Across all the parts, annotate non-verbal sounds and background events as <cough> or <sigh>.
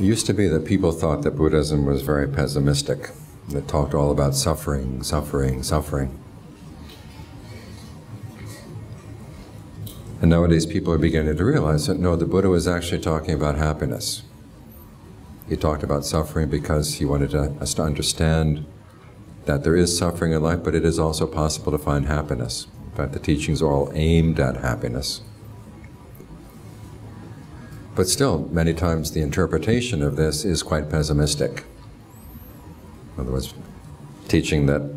It used to be that people thought that Buddhism was very pessimistic. It talked all about suffering, suffering, suffering. And nowadays people are beginning to realize that no, the Buddha was actually talking about happiness. He talked about suffering because he wanted us to understand that there is suffering in life, but it is also possible to find happiness. In fact, the teachings are all aimed at happiness. But still, many times the interpretation of this is quite pessimistic. In other words, teaching that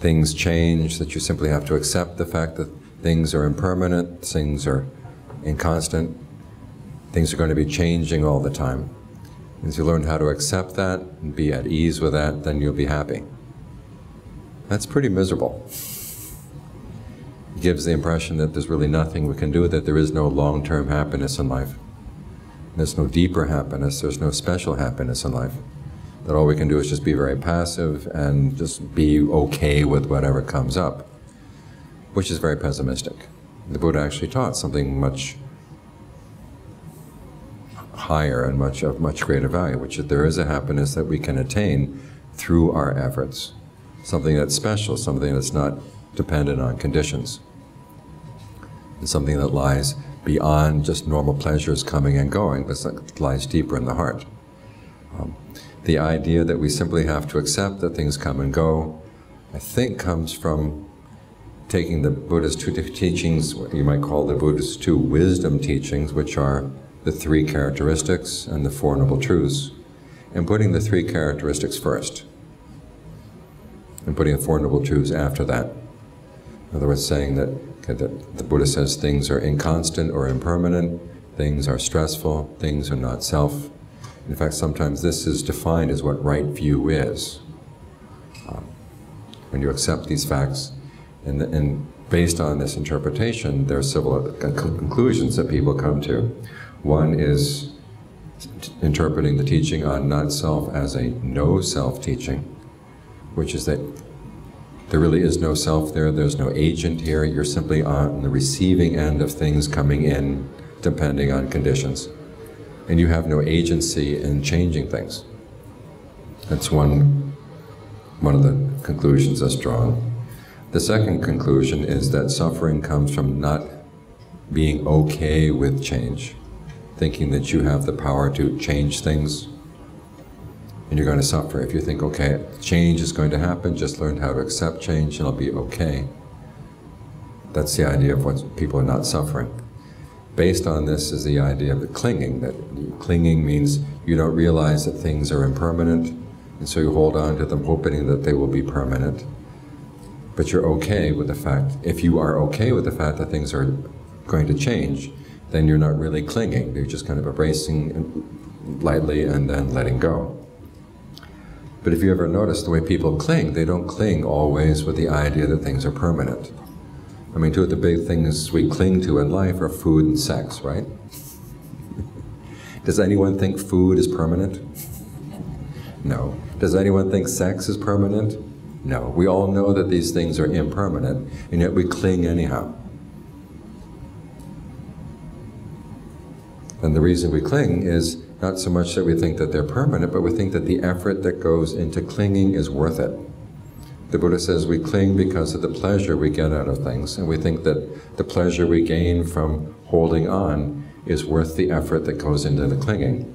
things change, that you simply have to accept the fact that things are impermanent, things are inconstant, things are going to be changing all the time. As you learn how to accept that and be at ease with that, then you'll be happy. That's pretty miserable. It gives the impression that there's really nothing we can do, that there is no long term happiness in life. There's no deeper happiness, there's no special happiness in life. That all we can do is just be very passive and just be okay with whatever comes up, which is very pessimistic. The Buddha actually taught something much higher and much of much greater value, which is there is a happiness that we can attain through our efforts, something that's special, something that's not dependent on conditions, and something that lies beyond just normal pleasures coming and going, but lies deeper in the heart. Um, the idea that we simply have to accept that things come and go, I think comes from taking the Buddha's two teachings, what you might call the Buddha's two wisdom teachings, which are the three characteristics and the Four Noble Truths, and putting the three characteristics first, and putting the Four Noble Truths after that. In other words, saying that, okay, that the Buddha says things are inconstant or impermanent, things are stressful, things are not self. In fact, sometimes this is defined as what right view is. Um, when you accept these facts, and, and based on this interpretation, there are several conclusions that people come to. One is interpreting the teaching on not self as a no self teaching, which is that there really is no self there, there's no agent here, you're simply on the receiving end of things coming in depending on conditions. And you have no agency in changing things. That's one, one of the conclusions that's drawn. The second conclusion is that suffering comes from not being okay with change thinking that you have the power to change things, and you're going to suffer. If you think, okay, change is going to happen, just learn how to accept change and it'll be okay. That's the idea of what people are not suffering. Based on this is the idea of the clinging, that clinging means you don't realize that things are impermanent, and so you hold on to them hoping that they will be permanent. But you're okay with the fact, if you are okay with the fact that things are going to change, then you're not really clinging. You're just kind of embracing lightly and then letting go. But if you ever notice the way people cling, they don't cling always with the idea that things are permanent. I mean, two of the big things we cling to in life are food and sex, right? <laughs> Does anyone think food is permanent? No. Does anyone think sex is permanent? No. We all know that these things are impermanent, and yet we cling anyhow. And the reason we cling is not so much that we think that they're permanent, but we think that the effort that goes into clinging is worth it. The Buddha says we cling because of the pleasure we get out of things, and we think that the pleasure we gain from holding on is worth the effort that goes into the clinging.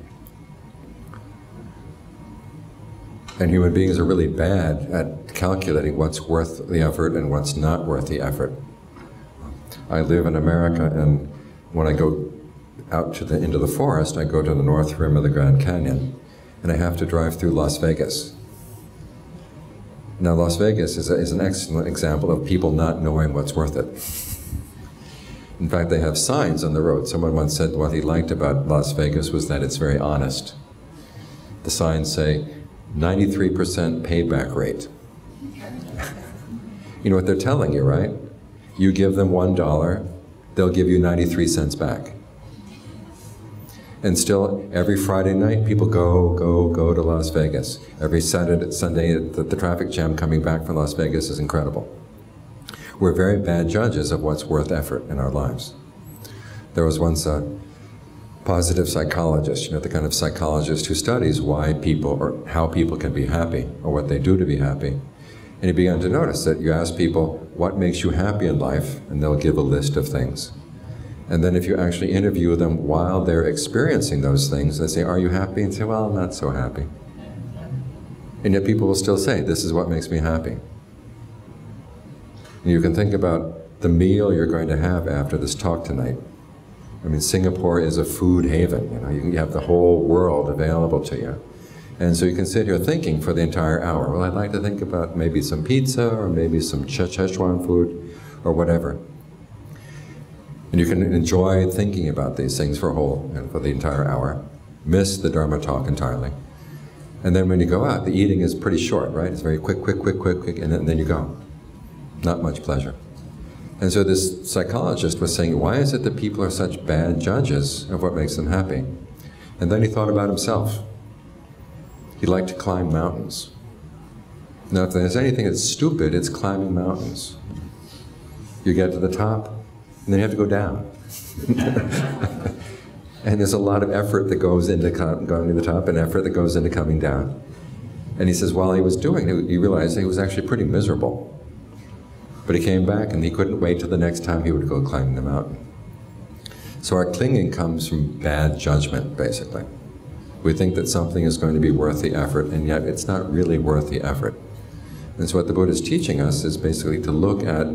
And human beings are really bad at calculating what's worth the effort and what's not worth the effort. I live in America, and when I go out to the into the forest, I go to the north rim of the Grand Canyon, and I have to drive through Las Vegas. Now, Las Vegas is, a, is an excellent example of people not knowing what's worth it. <laughs> In fact, they have signs on the road. Someone once said what he liked about Las Vegas was that it's very honest. The signs say 93% payback rate. <laughs> you know what they're telling you, right? You give them $1, they'll give you 93 cents back. And still, every Friday night, people go, go, go to Las Vegas. Every Saturday, Sunday, the, the traffic jam coming back from Las Vegas is incredible. We're very bad judges of what's worth effort in our lives. There was once a positive psychologist, you know, the kind of psychologist who studies why people or how people can be happy or what they do to be happy. And he began to notice that you ask people, what makes you happy in life? And they'll give a list of things. And then if you actually interview them while they're experiencing those things, they say, Are you happy? And say, Well, I'm not so happy. And yet people will still say, This is what makes me happy. And you can think about the meal you're going to have after this talk tonight. I mean, Singapore is a food haven. You know, you have the whole world available to you. And so you can sit here thinking for the entire hour. Well, I'd like to think about maybe some pizza or maybe some Szechuan food or whatever. And you can enjoy thinking about these things for a whole, for the entire hour. Miss the Dharma talk entirely. And then when you go out, the eating is pretty short, right? It's very quick, quick, quick, quick, quick, and then, and then you go. Not much pleasure. And so this psychologist was saying, why is it that people are such bad judges of what makes them happy? And then he thought about himself. He liked to climb mountains. Now, if there's anything that's stupid, it's climbing mountains. You get to the top, and then you have to go down. <laughs> and there's a lot of effort that goes into going to the top and effort that goes into coming down. And he says, while he was doing it, he realized he was actually pretty miserable. But he came back and he couldn't wait till the next time he would go climbing the mountain. So our clinging comes from bad judgment, basically. We think that something is going to be worth the effort, and yet it's not really worth the effort. And so what the Buddha is teaching us is basically to look at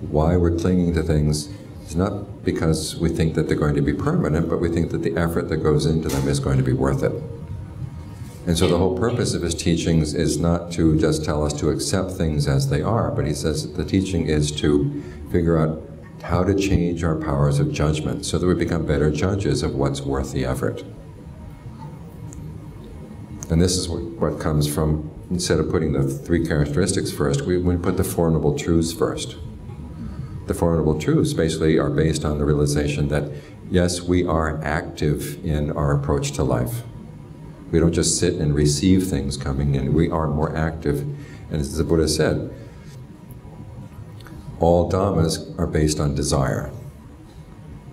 why we're clinging to things is not because we think that they're going to be permanent, but we think that the effort that goes into them is going to be worth it. And so the whole purpose of his teachings is not to just tell us to accept things as they are, but he says that the teaching is to figure out how to change our powers of judgment so that we become better judges of what's worth the effort. And this is what comes from, instead of putting the three characteristics first, we, we put the Four Noble Truths first. The Four Noble Truths basically are based on the realization that, yes, we are active in our approach to life. We don't just sit and receive things coming in. We are more active. And as the Buddha said, all dhammas are based on desire.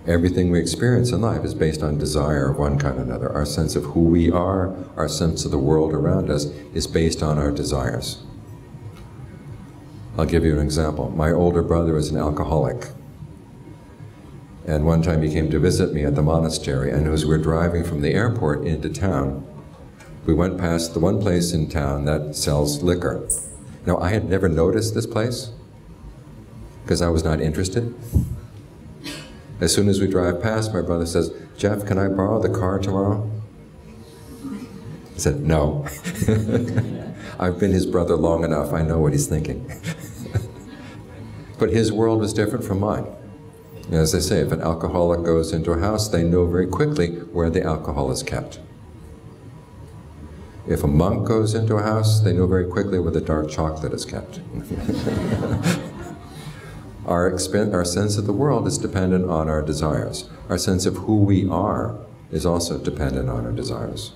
Everything we experience in life is based on desire of one kind or another. Our sense of who we are, our sense of the world around us, is based on our desires. I'll give you an example. My older brother is an alcoholic. And one time he came to visit me at the monastery, and as we were driving from the airport into town, we went past the one place in town that sells liquor. Now, I had never noticed this place because I was not interested. As soon as we drive past, my brother says, Jeff, can I borrow the car tomorrow? I said, No. <laughs> I've been his brother long enough, I know what he's thinking. <laughs> but his world was different from mine. As they say, if an alcoholic goes into a house, they know very quickly where the alcohol is kept. If a monk goes into a house, they know very quickly where the dark chocolate is kept. <laughs> our, our sense of the world is dependent on our desires. Our sense of who we are is also dependent on our desires.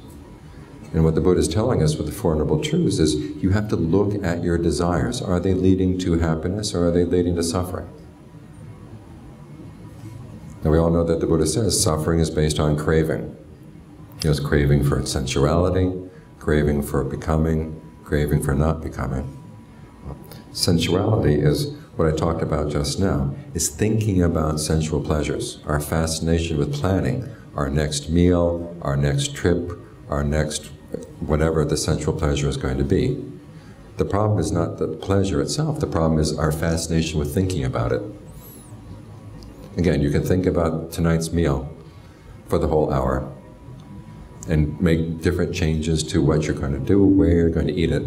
And what the Buddha is telling us with the Four Noble Truths is you have to look at your desires. Are they leading to happiness or are they leading to suffering? Now we all know that the Buddha says suffering is based on craving. He has craving for sensuality, craving for becoming, craving for not becoming. Sensuality is what I talked about just now, is thinking about sensual pleasures, our fascination with planning our next meal, our next trip, our next whatever the sensual pleasure is going to be. The problem is not the pleasure itself, the problem is our fascination with thinking about it. Again, you can think about tonight's meal for the whole hour and make different changes to what you're going to do, where you're going to eat it.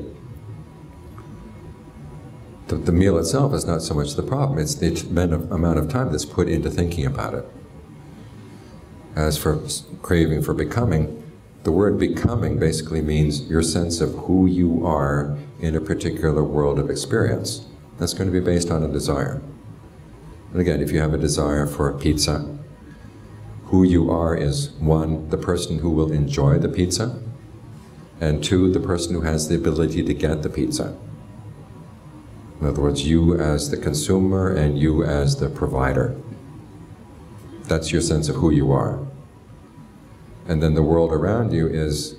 The, the meal itself is not so much the problem, it's the amount of time that's put into thinking about it. As for craving for becoming, the word becoming basically means your sense of who you are in a particular world of experience. That's going to be based on a desire. And again, if you have a desire for a pizza, who you are is one, the person who will enjoy the pizza, and two, the person who has the ability to get the pizza. In other words, you as the consumer and you as the provider. That's your sense of who you are. And then the world around you is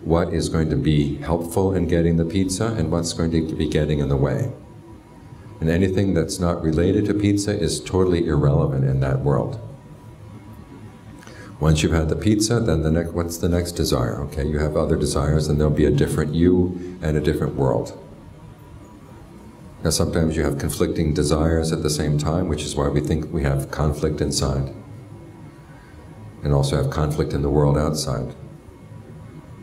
what is going to be helpful in getting the pizza and what's going to be getting in the way. And anything that's not related to pizza is totally irrelevant in that world. Once you've had the pizza, then the next, what's the next desire? Okay, you have other desires, and there'll be a different you and a different world. Now, sometimes you have conflicting desires at the same time, which is why we think we have conflict inside, and also have conflict in the world outside.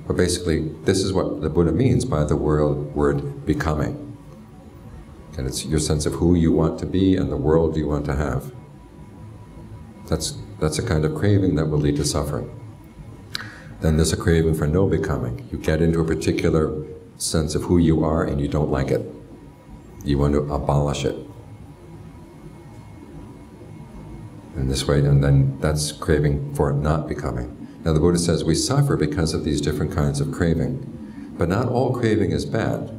But basically, this is what the Buddha means by the word, word becoming. And it's your sense of who you want to be and the world you want to have. That's that's a kind of craving that will lead to suffering. Then there's a craving for no becoming. You get into a particular sense of who you are and you don't like it. You want to abolish it. In this way, and then that's craving for not becoming. Now, the Buddha says we suffer because of these different kinds of craving, but not all craving is bad.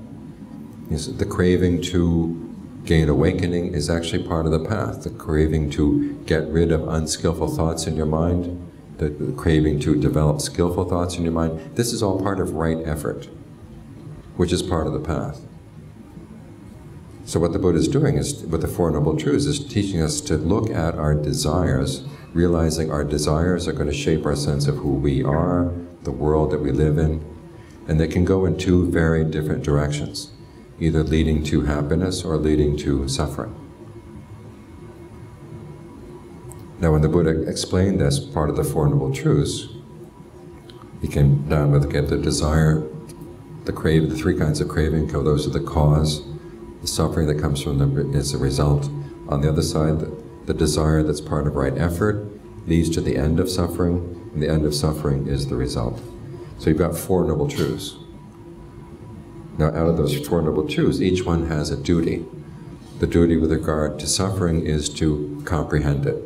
The craving to gain awakening is actually part of the path. The craving to get rid of unskillful thoughts in your mind, the, craving to develop skillful thoughts in your mind, this is all part of right effort, which is part of the path. So what the Buddha is doing is, with the Four Noble Truths, is teaching us to look at our desires, realizing our desires are going to shape our sense of who we are, the world that we live in, and they can go in two very different directions either leading to happiness or leading to suffering. Now, when the Buddha explained this part of the Four Noble Truths, he came down with okay, the desire, the crave, the three kinds of craving. Those are the cause. The suffering that comes from them is the result. On the other side, the, the desire that's part of right effort leads to the end of suffering, and the end of suffering is the result. So you've got four noble truths. Now, out of those Four Noble Truths, each one has a duty. The duty with regard to suffering is to comprehend it.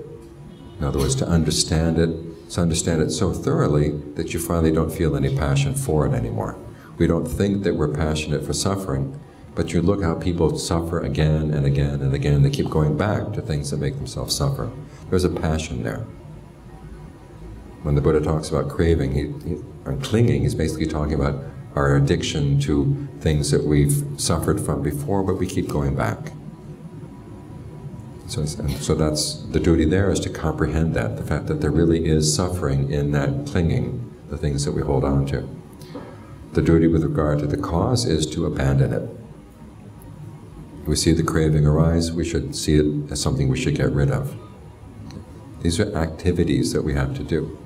In other words, to understand it, to understand it so thoroughly that you finally don't feel any passion for it anymore. We don't think that we're passionate for suffering, but you look how people suffer again and again and again. They keep going back to things that make themselves suffer. There's a passion there. When the Buddha talks about craving he, he, and clinging, he's basically talking about our addiction to things that we've suffered from before, but we keep going back. So, so that's the duty there is to comprehend that, the fact that there really is suffering in that clinging, the things that we hold on to. The duty with regard to the cause is to abandon it. We see the craving arise, we should see it as something we should get rid of. These are activities that we have to do.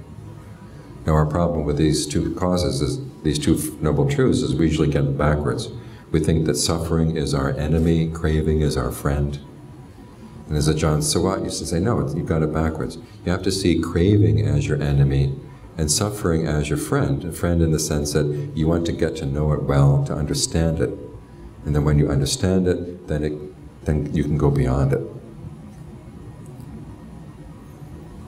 Now, our problem with these two causes is these two noble truths is we usually get backwards. We think that suffering is our enemy, craving is our friend. And as Ajaan Suwat used to say, no, you've got it backwards. You have to see craving as your enemy and suffering as your friend. A friend in the sense that you want to get to know it well, to understand it. And then when you understand it, then, it, then you can go beyond it.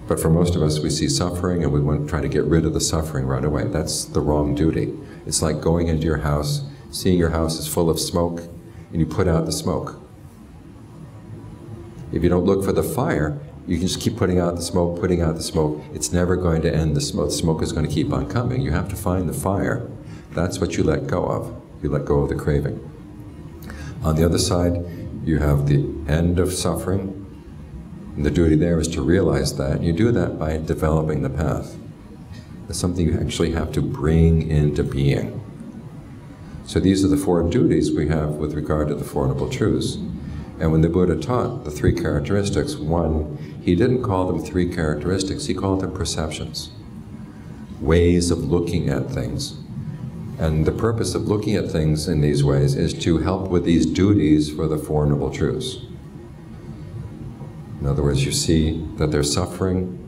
But for most of us, we see suffering and we want to try to get rid of the suffering right away. That's the wrong duty. It's like going into your house, seeing your house is full of smoke, and you put out the smoke. If you don't look for the fire, you can just keep putting out the smoke, putting out the smoke. It's never going to end the smoke. The smoke is going to keep on coming. You have to find the fire. That's what you let go of. You let go of the craving. On the other side, you have the end of suffering, and the duty there is to realize that. You do that by developing the path. It's something you actually have to bring into being. So these are the four duties we have with regard to the Four Noble Truths. And when the Buddha taught the three characteristics, one, he didn't call them three characteristics, he called them perceptions, ways of looking at things. And the purpose of looking at things in these ways is to help with these duties for the Four Noble Truths. In other words, you see that they're suffering.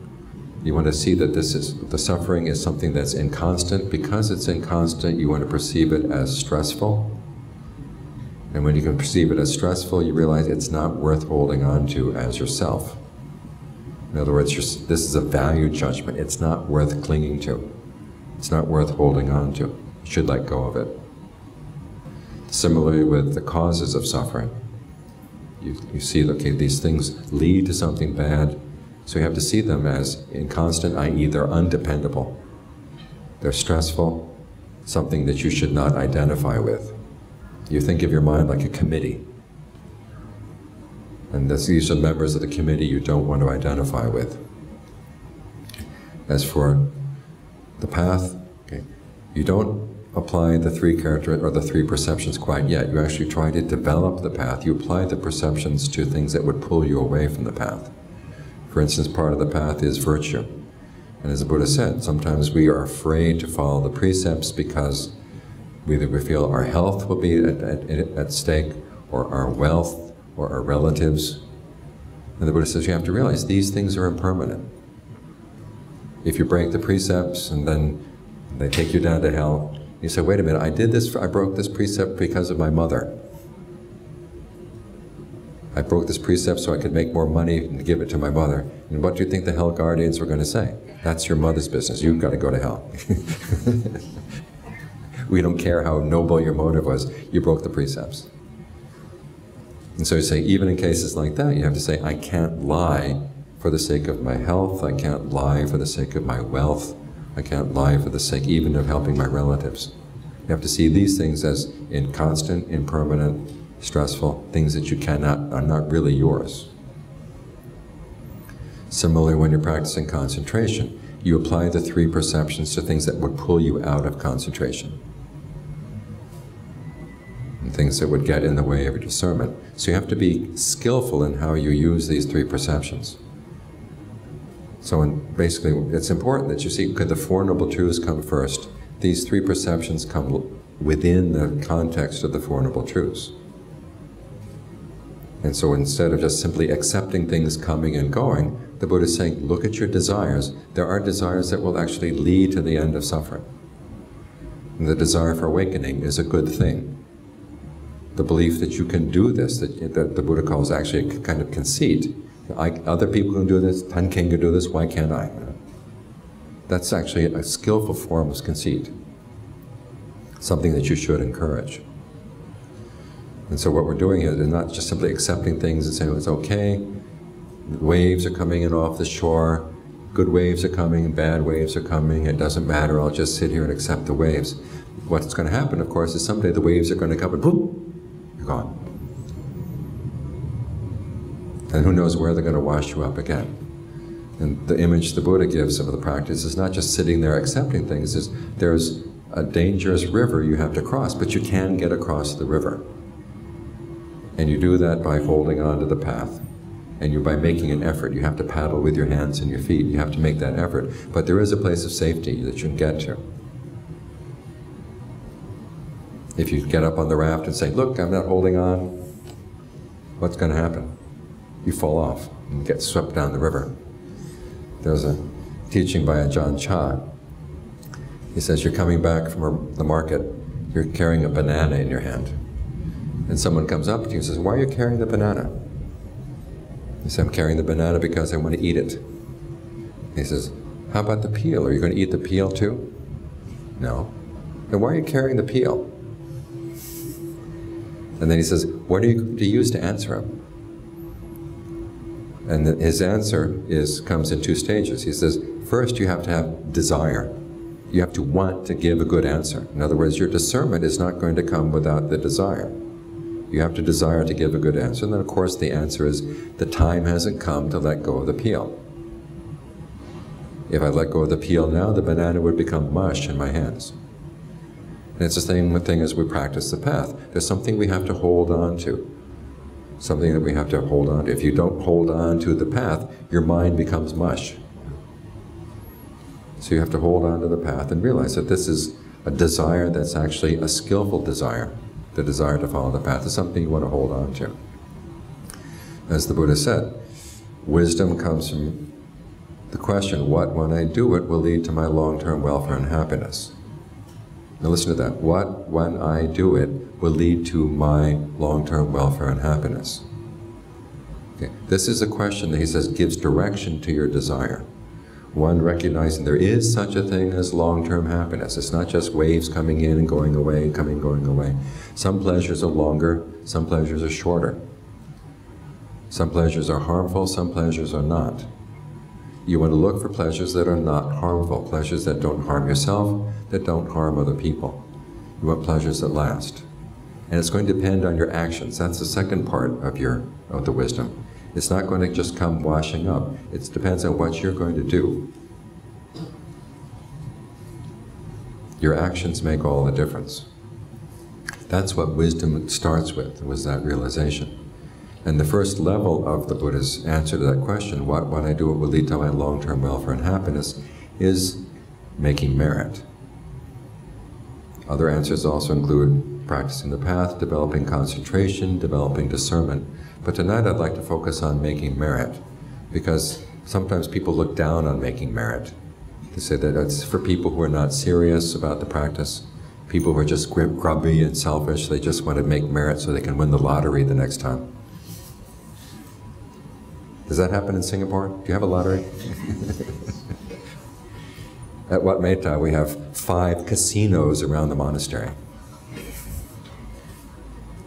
You want to see that this is the suffering is something that's inconstant. Because it's inconstant, you want to perceive it as stressful. And when you can perceive it as stressful, you realize it's not worth holding on to as yourself. In other words, this is a value judgment. It's not worth clinging to. It's not worth holding on to. Should let go of it. Similarly with the causes of suffering you, you see, okay, these things lead to something bad, so you have to see them as inconstant, i.e., they're undependable. they're stressful, something that you should not identify with. You think of your mind like a committee. And this, these are members of the committee you don't want to identify with. As for the path, okay, you don't apply the three character or the three perceptions quite yet. You actually try to develop the path. You apply the perceptions to things that would pull you away from the path. For instance, part of the path is virtue. And as the Buddha said, sometimes we are afraid to follow the precepts because either we feel our health will be at, at, at stake, or our wealth, or our relatives. And the Buddha says you have to realize these things are impermanent. If you break the precepts and then they take you down to hell, you say, wait a minute, I did this, I broke this precept because of my mother. I broke this precept so I could make more money and give it to my mother. And what do you think the hell guardians were going to say? That's your mother's business. You've got to go to hell. <laughs> we don't care how noble your motive was. You broke the precepts. And so you say, even in cases like that, you have to say, I can't lie for the sake of my health. I can't lie for the sake of my wealth. I can't lie for the sake even of helping my relatives. You have to see these things as inconstant, impermanent, stressful, things that you cannot, are not really yours. Similarly, when you're practicing concentration, you apply the three perceptions to things that would pull you out of concentration. And things that would get in the way of your discernment. So you have to be skillful in how you use these three perceptions. So basically, it's important that you see, could the Four Noble Truths come first? These three perceptions come within the context of the Four Noble Truths. And so instead of just simply accepting things coming and going, the Buddha is saying, look at your desires. There are desires that will actually lead to the end of suffering. And the desire for awakening is a good thing. The belief that you can do this, that, that the Buddha calls actually a kind of conceit, I, other people can do this, Tan King can do this, why can't I? That's actually a skillful form of conceit, something that you should encourage. And so what we're doing here is not just simply accepting things and saying oh, it's okay, waves are coming in off the shore, good waves are coming, bad waves are coming, it doesn't matter, I'll just sit here and accept the waves. What's going to happen, of course, is someday the waves are going to come and boom, you're gone. And who knows where they're going to wash you up again. And the image the Buddha gives of the practice is not just sitting there accepting things, is there's a dangerous river you have to cross, but you can get across the river. And you do that by holding on to the path. And you by making an effort. You have to paddle with your hands and your feet. You have to make that effort. But there is a place of safety that you can get to. If you get up on the raft and say, look, I'm not holding on, what's going to happen? You fall off and get swept down the river. There's a teaching by Ajahn Chah. He says, you're coming back from the market, you're carrying a banana in your hand. And someone comes up to you and says, Why are you carrying the banana? He says, I'm carrying the banana because I want to eat it. He says, How about the peel? Are you going to eat the peel too? No. Then why are you carrying the peel? And then he says, What are you going to use to answer him? And his answer is comes in two stages. He says, First, you have to have desire. You have to want to give a good answer. In other words, your discernment is not going to come without the desire. You have to desire to give a good answer. And then, of course, the answer is the time hasn't come to let go of the peel. If I let go of the peel now, the banana would become mush in my hands. And it's the same thing as we practice the path. There's something we have to hold on to. Something that we have to hold on to. If you don't hold on to the path, your mind becomes mush. So you have to hold on to the path and realize that this is a desire that's actually a skillful desire the desire to follow the path is something you want to hold on to. As the Buddha said, wisdom comes from the question, what, when I do it, will lead to my long-term welfare and happiness? Now listen to that. What, when I do it, will lead to my long-term welfare and happiness? Okay. This is a question that he says gives direction to your desire. One, recognizing there is such a thing as long-term happiness. It's not just waves coming in and going away, coming, going away. Some pleasures are longer, some pleasures are shorter. Some pleasures are harmful, some pleasures are not. You want to look for pleasures that are not harmful, pleasures that don't harm yourself, that don't harm other people. You want pleasures that last. And it's going to depend on your actions. That's the second part of your of the wisdom. It's not going to just come washing up. It depends on what you're going to do. Your actions make all the difference. That's what wisdom starts with, was that realization. And the first level of the Buddha's answer to that question, what, what I do what will lead to my long-term welfare and happiness, is making merit. Other answers also include practicing the path, developing concentration, developing discernment. But tonight I'd like to focus on making merit, because sometimes people look down on making merit. They say that it's for people who are not serious about the practice, people who are just grubby and selfish, they just want to make merit so they can win the lottery the next time. Does that happen in Singapore? Do you have a lottery? <laughs> At Wat Metta, we have five casinos around the monastery.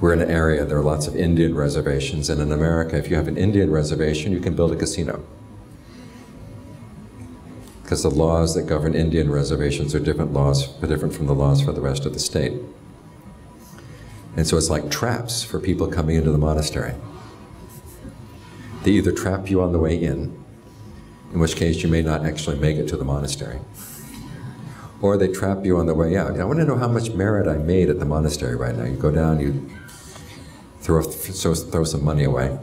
We're in an area, there are lots of Indian reservations, and in America, if you have an Indian reservation, you can build a casino. Because the laws that govern Indian reservations are different laws, different from the laws for the rest of the state. And so it's like traps for people coming into the monastery. They either trap you on the way in, in which case you may not actually make it to the monastery, or they trap you on the way out. I want to know how much merit I made at the monastery right now. You go down, you throw, throw, throw some money away.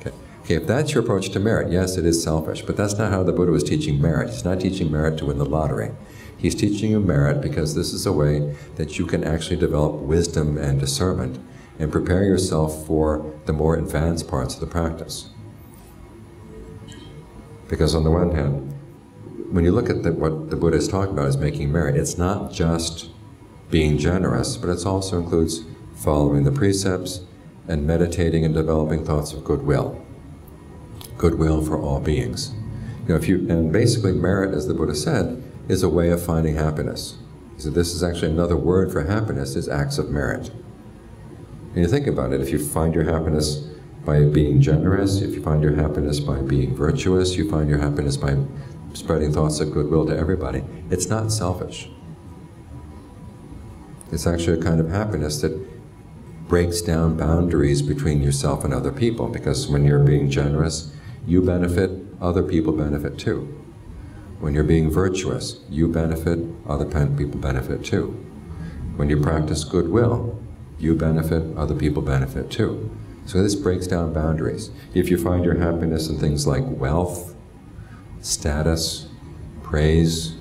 Okay. okay, if that's your approach to merit, yes, it is selfish, but that's not how the Buddha was teaching merit. He's not teaching merit to win the lottery. He's teaching you merit because this is a way that you can actually develop wisdom and discernment and prepare yourself for the more advanced parts of the practice. Because on the one hand, when you look at the, what the Buddha is talking about as making merit, it's not just being generous, but it also includes following the precepts and meditating and developing thoughts of goodwill. Goodwill for all beings. You know, if you, and basically merit, as the Buddha said, is a way of finding happiness. Said this is actually another word for happiness is acts of merit. And you think about it, if you find your happiness by being generous, if you find your happiness by being virtuous, you find your happiness by spreading thoughts of goodwill to everybody, it's not selfish. It's actually a kind of happiness that breaks down boundaries between yourself and other people, because when you're being generous, you benefit, other people benefit too. When you're being virtuous, you benefit, other people benefit too. When you practice goodwill, you benefit, other people benefit too. So this breaks down boundaries. If you find your happiness in things like wealth, status, praise,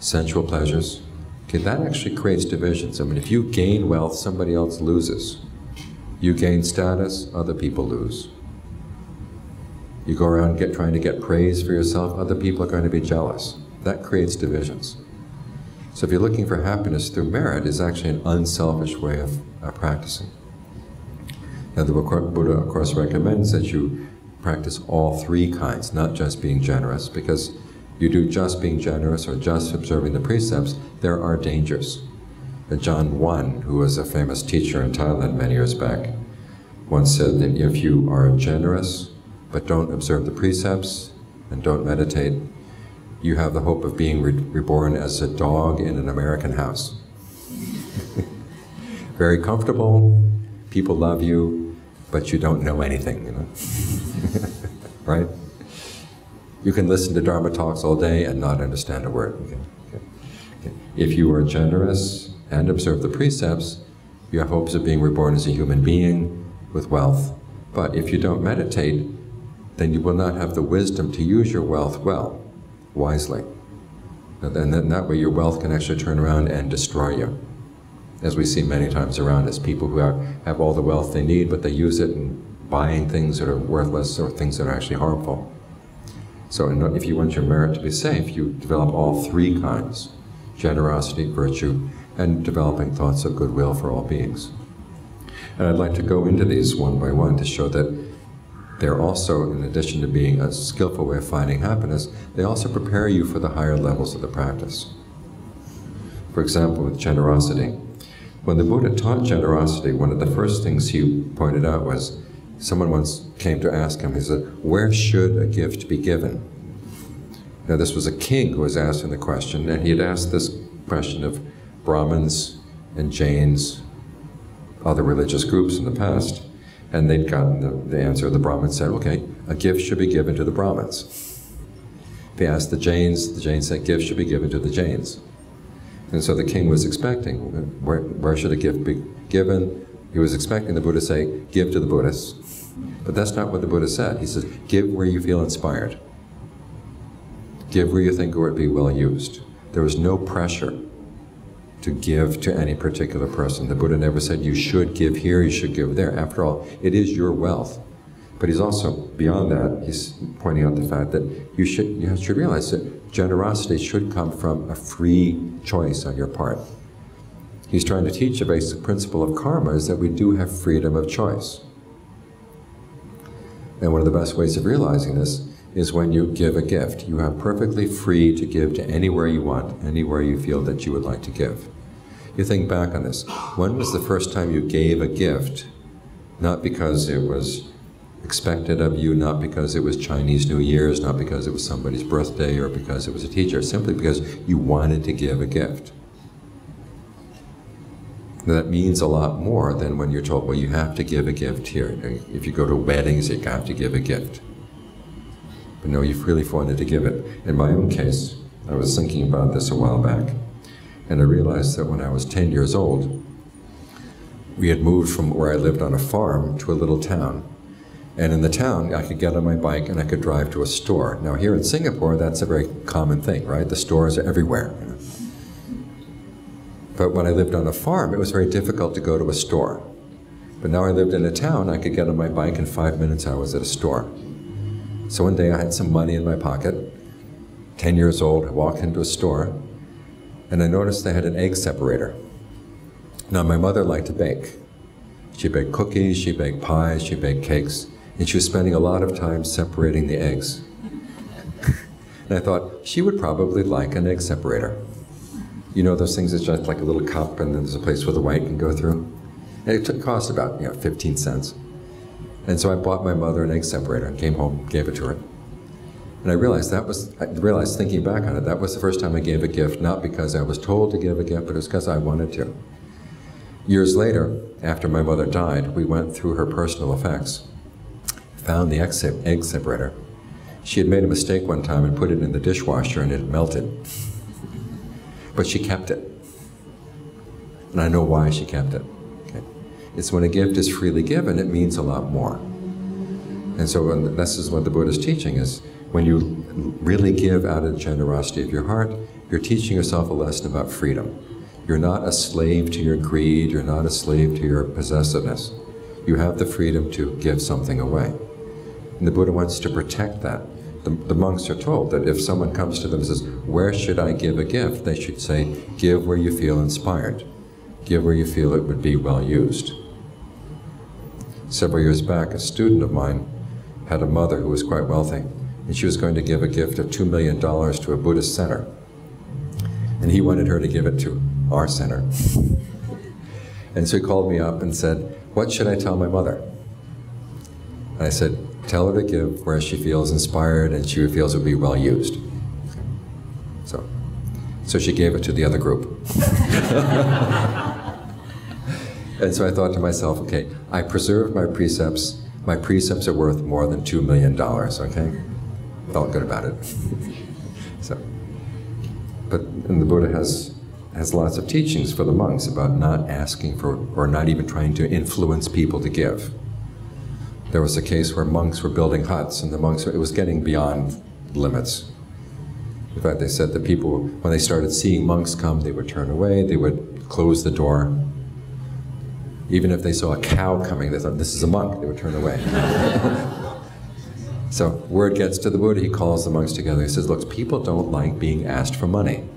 sensual pleasures, okay, that actually creates divisions. I mean, if you gain wealth, somebody else loses. You gain status, other people lose. You go around get, trying to get praise for yourself, other people are going to be jealous. That creates divisions. So if you're looking for happiness through merit, is actually an unselfish way of practicing. Now the Buddha, of course, recommends that you practice all three kinds, not just being generous, because you do just being generous or just observing the precepts, there are dangers. Ajaan Wan, who was a famous teacher in Thailand many years back, once said that if you are generous but don't observe the precepts and don't meditate, you have the hope of being re reborn as a dog in an American house. <laughs> Very comfortable, people love you, but you don't know anything, you know? <laughs> right? You can listen to Dharma talks all day and not understand a word. Okay. Okay. If you are generous and observe the precepts, you have hopes of being reborn as a human being with wealth. But if you don't meditate, then you will not have the wisdom to use your wealth well wisely. And then that way your wealth can actually turn around and destroy you. As we see many times around us, people who have all the wealth they need, but they use it in buying things that are worthless or things that are actually harmful. So if you want your merit to be safe, you develop all three kinds, generosity, virtue, and developing thoughts of goodwill for all beings. And I'd like to go into these one by one to show that they're also, in addition to being a skillful way of finding happiness, they also prepare you for the higher levels of the practice. For example, with generosity. When the Buddha taught generosity, one of the first things he pointed out was someone once came to ask him, he said, Where should a gift be given? Now, this was a king who was asking the question, and he had asked this question of Brahmins and Jains, other religious groups in the past, and they'd gotten the, the answer. The Brahmins said, okay, a gift should be given to the Brahmins. He asked the Jains, the Jains said gifts should be given to the Jains. And so the king was expecting, where, where should a gift be given? He was expecting the Buddha to say, give to the Buddhists. But that's not what the Buddha said. He says, give where you feel inspired. Give where you think it would be well used. There was no pressure to give to any particular person. The Buddha never said you should give here, you should give there. After all, it is your wealth. But he's also, beyond that, he's pointing out the fact that you should, you should realize that generosity should come from a free choice on your part. He's trying to teach a basic principle of karma is that we do have freedom of choice. And one of the best ways of realizing this is when you give a gift. You are perfectly free to give to anywhere you want, anywhere you feel that you would like to give. You think back on this. When was the first time you gave a gift, not because it was expected of you, not because it was Chinese New Year's, not because it was somebody's birthday or because it was a teacher, simply because you wanted to give a gift? That means a lot more than when you're told, well, you have to give a gift here. If you go to weddings, you have to give a gift. But no, you freely wanted to give it. In my own case, I was thinking about this a while back, and I realized that when I was 10 years old, we had moved from where I lived on a farm to a little town. And in the town, I could get on my bike and I could drive to a store. Now, here in Singapore, that's a very common thing, right? The stores are everywhere. But when I lived on a farm, it was very difficult to go to a store. But now I lived in a town, I could get on my bike in five minutes, I was at a store. So one day I had some money in my pocket, 10 years old, I walked into a store, and I noticed they had an egg separator. Now, my mother liked to bake. She baked cookies, she baked pies, she baked cakes, and she was spending a lot of time separating the eggs. <laughs> and I thought, she would probably like an egg separator. You know those things that's just like a little cup and then there's a place where the white can go through? And it cost about, you know, 15 cents. And so I bought my mother an egg separator and came home, gave it to her. And I realized that was, I realized thinking back on it, that was the first time I gave a gift, not because I was told to give a gift, but it was because I wanted to. Years later, after my mother died, we went through her personal effects, found the egg separator. She had made a mistake one time and put it in the dishwasher and it melted. But she kept it. And I know why she kept it. It's when a gift is freely given, it means a lot more. And so this is what the Buddha's teaching is when you really give out of the generosity of your heart, you're teaching yourself a lesson about freedom. You're not a slave to your greed, you're not a slave to your possessiveness. You have the freedom to give something away. And the Buddha wants to protect that. The, the monks are told that if someone comes to them and says, Where should I give a gift? they should say, Give where you feel inspired. Give where you feel it would be well used. Several years back, a student of mine had a mother who was quite wealthy, and she was going to give a gift of $2 million to a Buddhist center. And he wanted her to give it to our center. <laughs> and so he called me up and said, What should I tell my mother? And I said, Tell her to give where she feels inspired and she feels it would be well used. So, so she gave it to the other group. <laughs> And so I thought to myself, okay, I preserved my precepts. My precepts are worth more than $2 million, okay? Felt good about it. <laughs> so, but and the Buddha has, has lots of teachings for the monks about not asking for, or not even trying to influence people to give. There was a case where monks were building huts, and the monks, it was getting beyond limits. In fact, they said that people, when they started seeing monks come, they would turn away, they would close the door, even if they saw a cow coming, they thought, this is a monk, they would turn away. <laughs> so word gets to the Buddha, he calls the monks together. He says, look, people don't like being asked for money.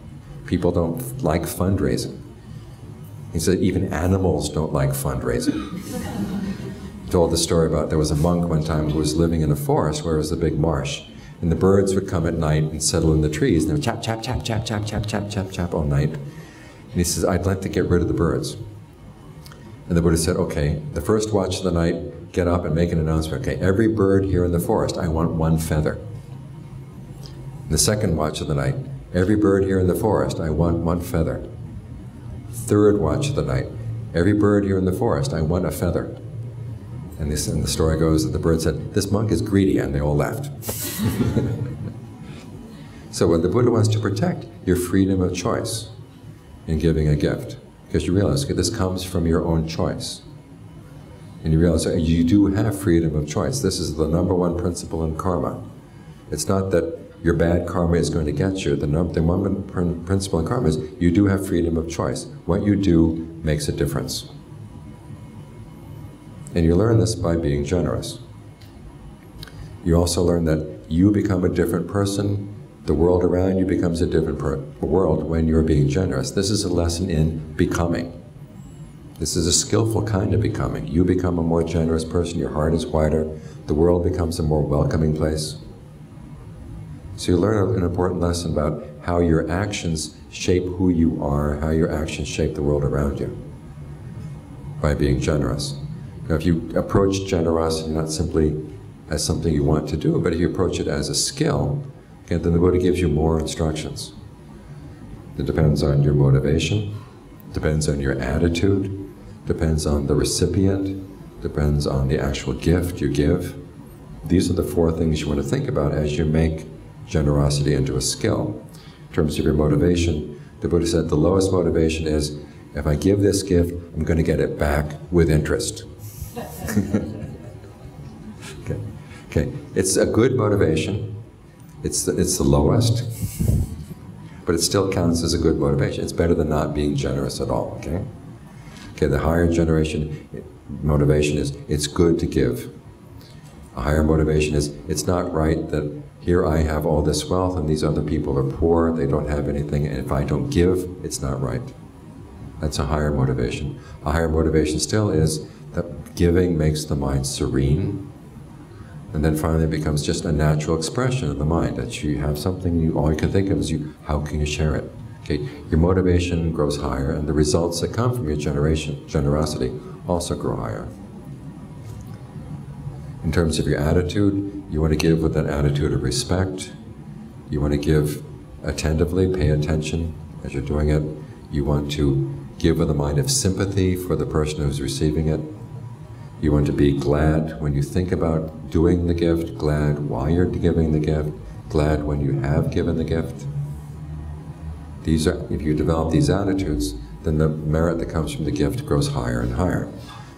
People don't like fundraising. He said, even animals don't like fundraising. He told the story about there was a monk one time who was living in a forest where it was a big marsh. And the birds would come at night and settle in the trees, and they would chap, chap, chap, chap, chap, chap, chap, chap, chap all night. And he says, I'd like to get rid of the birds. And the Buddha said, okay, the first watch of the night, get up and make an announcement. Okay, every bird here in the forest, I want one feather. The second watch of the night, every bird here in the forest, I want one feather. Third watch of the night, every bird here in the forest, I want a feather. And, this, and the story goes that the bird said, This monk is greedy, and they all left. <laughs> so, what the Buddha wants to protect your freedom of choice in giving a gift, because you realize okay, this comes from your own choice. And you realize that you do have freedom of choice. This is the number one principle in karma. It's not that your bad karma is going to get you. The, number, the one principle in karma is you do have freedom of choice. What you do makes a difference. And you learn this by being generous. You also learn that you become a different person, the world around you becomes a different world when you're being generous. This is a lesson in becoming. This is a skillful kind of becoming. You become a more generous person, your heart is wider, the world becomes a more welcoming place. So you learn an important lesson about how your actions shape who you are, how your actions shape the world around you by being generous. Now, if you approach generosity not simply as something you want to do, but if you approach it as a skill, okay, then the Buddha gives you more instructions. It depends on your motivation, depends on your attitude, depends on the recipient, depends on the actual gift you give. These are the four things you want to think about as you make generosity into a skill. In terms of your motivation, the Buddha said the lowest motivation is if I give this gift, I'm going to get it back with interest. <laughs> okay. okay, it's a good motivation. It's the, it's the lowest, but it still counts as a good motivation. It's better than not being generous at all. Okay. Okay, the higher generation motivation is it's good to give. A higher motivation is it's not right that here I have all this wealth and these other people are poor, they don't have anything, and if I don't give, it's not right. That's a higher motivation. A higher motivation still is that giving makes the mind serene, and then finally it becomes just a natural expression of the mind that you have something you all you can think of is you how can you share it? Okay, your motivation grows higher, and the results that come from your generation generosity also grow higher. In terms of your attitude, you want to give with an attitude of respect. You want to give attentively, pay attention as you're doing it. You want to give with a mind of sympathy for the person who's receiving it. You want to be glad when you think about doing the gift, glad while you're giving the gift, glad when you have given the gift. These are, if you develop these attitudes, then the merit that comes from the gift grows higher and higher.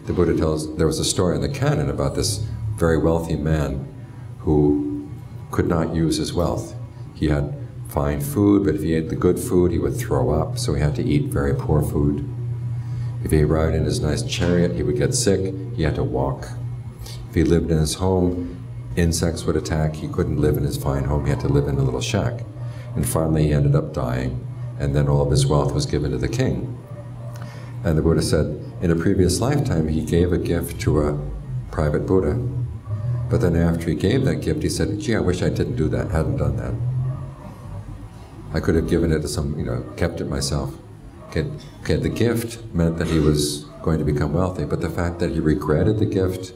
The Buddha tells, there was a story in the canon about this very wealthy man who could not use his wealth. He had fine food, but if he ate the good food, he would throw up, so he had to eat very poor food. If he rode in his nice chariot, he would get sick, he had to walk. If he lived in his home, insects would attack, he couldn't live in his fine home, he had to live in a little shack. And finally, he ended up dying, and then all of his wealth was given to the king. And the Buddha said, in a previous lifetime, he gave a gift to a private Buddha. But then after he gave that gift, he said, gee, I wish I didn't do that, hadn't done that. I could have given it to some, you know, kept it myself. Okay, the gift meant that he was going to become wealthy, but the fact that he regretted the gift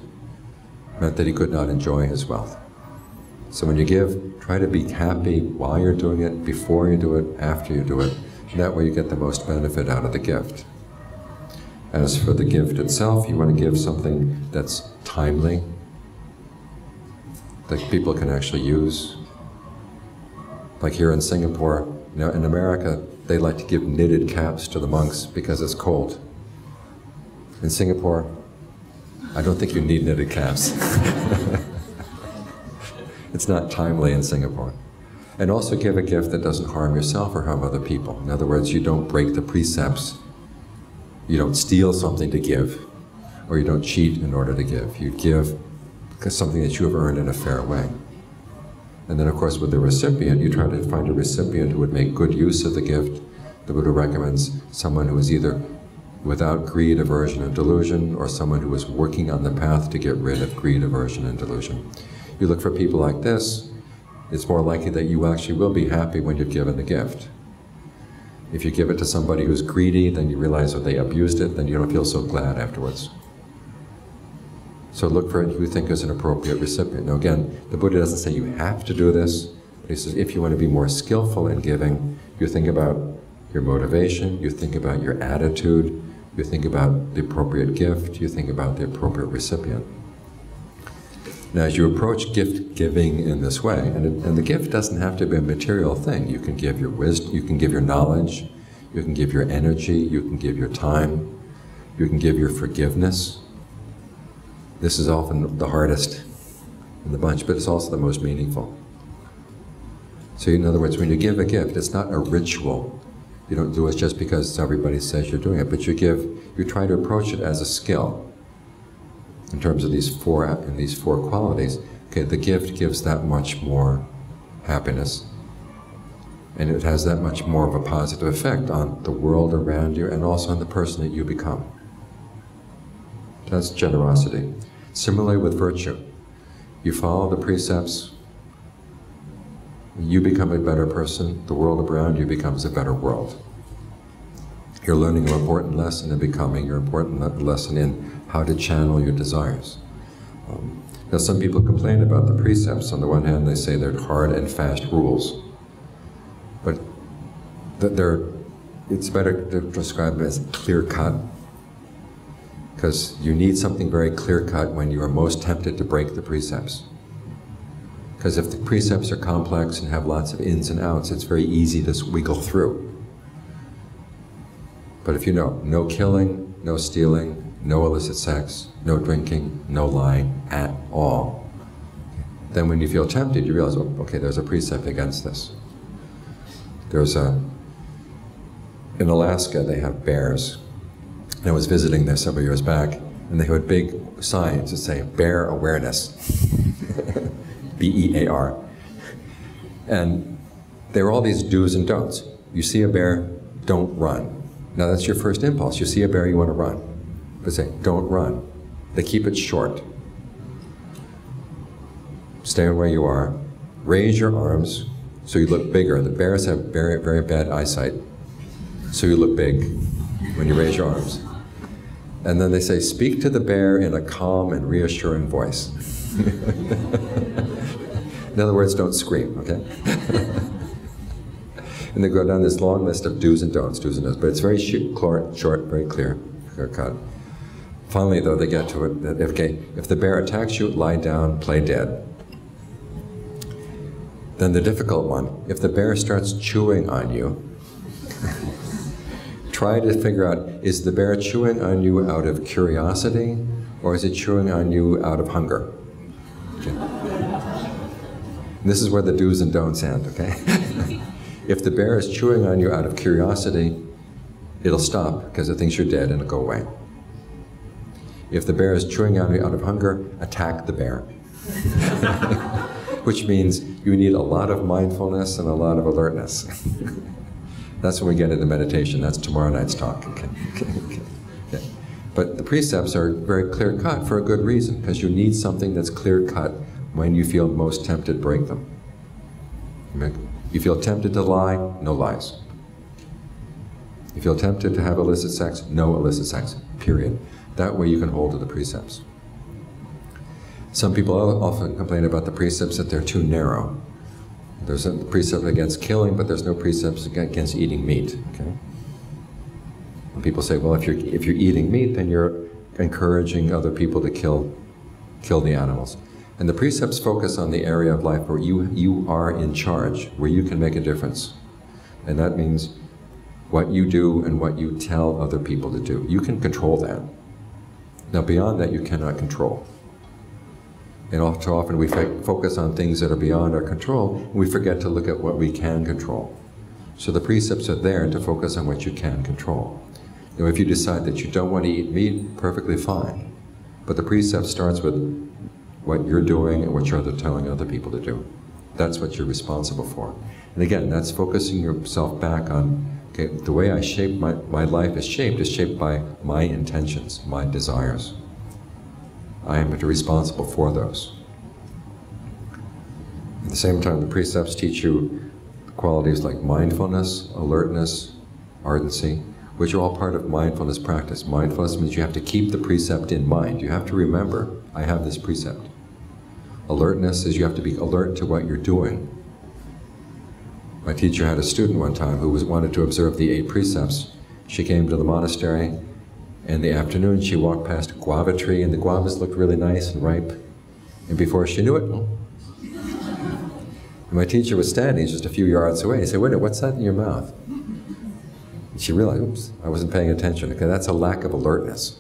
meant that he could not enjoy his wealth. So when you give, try to be happy while you're doing it, before you do it, after you do it. That way you get the most benefit out of the gift. As for the gift itself, you want to give something that's timely, that people can actually use. Like here in Singapore, you know, in America, they like to give knitted caps to the monks because it's cold. In Singapore, I don't think you need knitted caps. <laughs> it's not timely in Singapore. And also give a gift that doesn't harm yourself or harm other people. In other words, you don't break the precepts. You don't steal something to give, or you don't cheat in order to give. You give something that you have earned in a fair way. And then, of course, with the recipient, you try to find a recipient who would make good use of the gift. The Buddha recommends someone who is either without greed, aversion, and delusion, or someone who is working on the path to get rid of greed, aversion, and delusion. You look for people like this, it's more likely that you actually will be happy when you've given the gift. If you give it to somebody who's greedy, then you realize that they abused it, then you don't feel so glad afterwards. So look for who you think is an appropriate recipient. Now again, the Buddha doesn't say you have to do this, but He says, if you want to be more skillful in giving, you think about your motivation, you think about your attitude, you think about the appropriate gift, you think about the appropriate recipient. Now, as you approach gift giving in this way, and, it, and the gift doesn't have to be a material thing. You can give your wisdom, you can give your knowledge, you can give your energy, you can give your time, you can give your forgiveness. This is often the hardest in the bunch, but it's also the most meaningful. So, in other words, when you give a gift, it's not a ritual. You don't do it just because everybody says you're doing it, but you give, you try to approach it as a skill in terms of these four in these four qualities, okay, the gift gives that much more happiness. And it has that much more of a positive effect on the world around you and also on the person that you become. That's generosity. Similarly with virtue. You follow the precepts, you become a better person, the world around you becomes a better world. You're learning an important lesson in becoming, your important lesson in how to channel your desires. Um, now, some people complain about the precepts. On the one hand, they say they're hard and fast rules, but they're, it's better to describe them as clear cut, because you need something very clear cut when you are most tempted to break the precepts. Because if the precepts are complex and have lots of ins and outs, it's very easy to wiggle through. But if you know, no killing, no stealing, no illicit sex, no drinking, no lying at all. Then when you feel tempted, you realize, oh, okay, there's a precept against this. There's a, in Alaska, they have bears. I was visiting there several years back, and they had big signs that say, bear awareness. <laughs> B-E-A-R. And there are all these do's and don'ts. You see a bear, don't run. Now that's your first impulse. You see a bear, you want to run. They say, don't run. They keep it short. Stay where you are. Raise your arms so you look bigger. The bears have very, very bad eyesight, so you look big when you raise your arms. And then they say, speak to the bear in a calm and reassuring voice. <laughs> in other words, don't scream, okay? <laughs> and they go down this long list of do's and don'ts, do's and don'ts, but it's very short, short very clear, clear cut. Finally, though, they get to it if, okay, if the bear attacks you, lie down, play dead. Then the difficult one, if the bear starts chewing on you, <laughs> try to figure out is the bear chewing on you out of curiosity or is it chewing on you out of hunger? Okay. This is where the do's and don'ts end, okay? <laughs> if the bear is chewing on you out of curiosity, it'll stop because it thinks you're dead and it'll go away. If the bear is chewing on you out of hunger, attack the bear. <laughs> Which means you need a lot of mindfulness and a lot of alertness. <laughs> That's when we get into meditation. That's tomorrow night's talk. <laughs> Okay. Okay. But the precepts are very clear cut for a good reason, because you need something that's clear cut when you feel most tempted, break them. You feel tempted to lie, no lies. You feel tempted to have illicit sex, no illicit sex, period. That way you can hold to the precepts. Some people often complain about the precepts that they're too narrow. There's a precept against killing, but there's no precepts against eating meat. Okay. And people say, well, if you're if you're eating meat, then you're encouraging other people to kill kill the animals. And the precepts focus on the area of life where you you are in charge, where you can make a difference, and that means what you do and what you tell other people to do. You can control that. Now, beyond that, you cannot control. And all too often we focus on things that are beyond our control, and we forget to look at what we can control. So the precepts are there to focus on what you can control. Now, if you decide that you don't want to eat meat, perfectly fine. But the precept starts with what you're doing and what you're telling other people to do. That's what you're responsible for. And again, that's focusing yourself back on Okay, the way I shape my, my life is shaped is shaped by my intentions, my desires. I am responsible for those. At the same time, the precepts teach you qualities like mindfulness, alertness, ardency, which are all part of mindfulness practice. Mindfulness means you have to keep the precept in mind. You have to remember, I have this precept. Alertness is you have to be alert to what you're doing. My teacher had a student one time who was, wanted to observe the eight precepts. She came to the monastery. In the afternoon, she walked past a guava tree, and the guavas looked really nice and ripe. And before she knew it, oh, my teacher was standing just a few yards away. He said, Wait a minute, what's that in your mouth? And she realized, oops, I wasn't paying attention. Okay, that's a lack of alertness.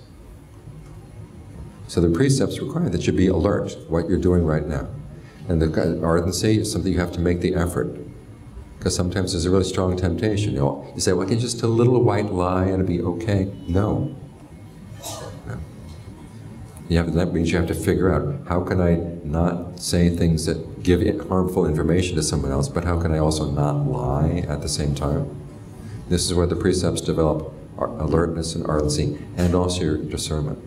So the precepts require that you be alert what you're doing right now. And the ardency is something you have to make the effort. Because sometimes there's a really strong temptation. You, know, you say, well, I can just a little white lie and it'll be okay. No. You have, that means you have to figure out how can I not say things that give harmful information to someone else, but how can I also not lie at the same time? This is where the precepts develop alertness and ardency and also your discernment.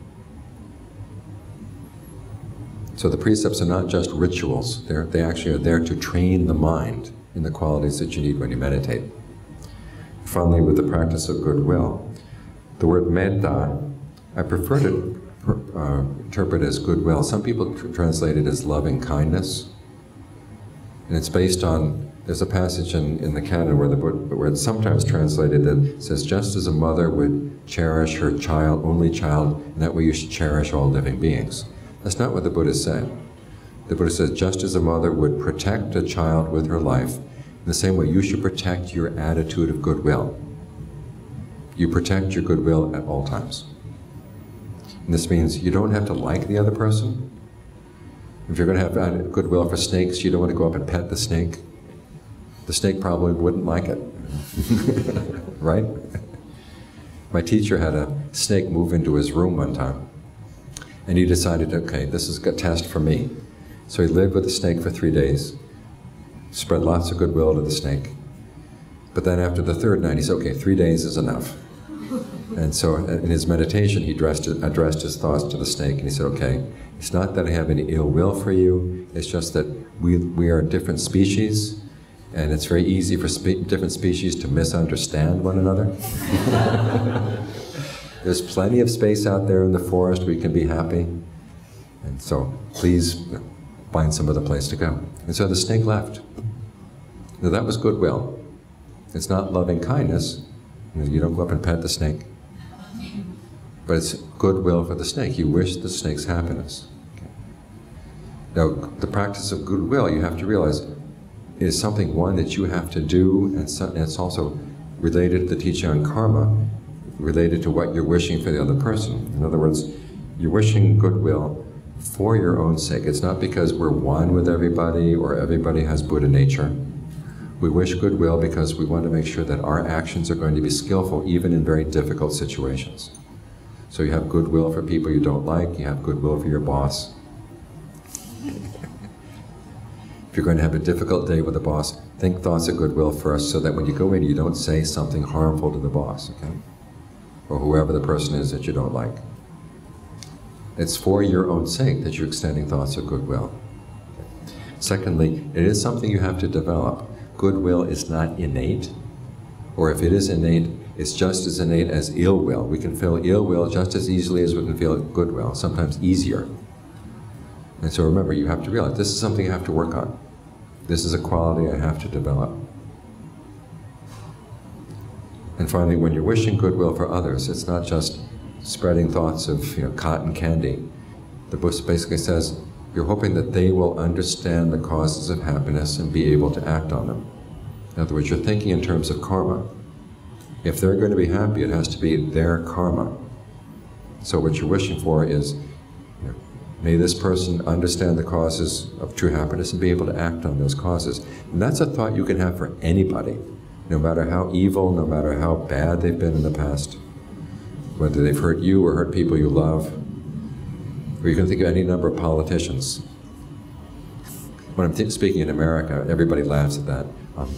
So the precepts are not just rituals, They're, they actually are there to train the mind in the qualities that you need when you meditate. Finally, with the practice of goodwill, the word metta, I prefer to uh, interpret as goodwill. Some people tr translate it as loving kindness. And it's based on, there's a passage in, in the canon where, the, where it's sometimes translated that says, just as a mother would cherish her child, only child, in that way you should cherish all living beings. That's not what the Buddha said. The Buddha says, just as a mother would protect a child with her life, in the same way you should protect your attitude of goodwill. You protect your goodwill at all times. This means you don't have to like the other person. If you're going to have goodwill for snakes, you don't want to go up and pet the snake. The snake probably wouldn't like it. <laughs> right? My teacher had a snake move into his room one time. And he decided, okay, this is a test for me. So he lived with the snake for three days, spread lots of goodwill to the snake. But then after the third night, he said, okay, three days is enough. And so in his meditation, he addressed, addressed his thoughts to the snake, and he said, okay, it's not that I have any ill will for you, it's just that we, we are different species, and it's very easy for spe different species to misunderstand one another. <laughs> There's plenty of space out there in the forest we can be happy. And so please find some other place to go. And so the snake left. Now that was goodwill. It's not loving kindness. You don't go up and pet the snake. But it's goodwill for the snake. You wish the snake's happiness. Now, the practice of goodwill, you have to realize, is something, one, that you have to do, and, and it's also related to the teaching on karma related to what you're wishing for the other person. In other words, you're wishing goodwill for your own sake. It's not because we're one with everybody or everybody has Buddha nature. We wish goodwill because we want to make sure that our actions are going to be skillful even in very difficult situations. So you have goodwill for people you don't like, you have goodwill for your boss. if you're going to have a difficult day with a boss, think thoughts of goodwill first so that when you go in, you don't say something harmful to the boss, okay? or whoever the person is that you don't like. It's for your own sake that you're extending thoughts of goodwill. Secondly, it is something you have to develop. Goodwill is not innate, or if it is innate, it's just as innate as ill will. We can feel ill will just as easily as we can feel goodwill, sometimes easier. And so remember, you have to realize this is something you have to work on. This is a quality I have to develop. And finally, when you're wishing goodwill for others, it's not just spreading thoughts of you know, cotton candy. The book basically says you're hoping that they will understand the causes of happiness and be able to act on them. In other words, you're thinking in terms of karma. If they're going to be happy, it has to be their karma. So what you're wishing for is, you know, may this person understand the causes of true happiness and be able to act on those causes. And that's a thought you can have for anybody no matter how evil, no matter how bad they've been in the past, whether they've hurt you or hurt people you love, or you can think of any number of politicians. When I'm speaking in America, everybody laughs at that. Um,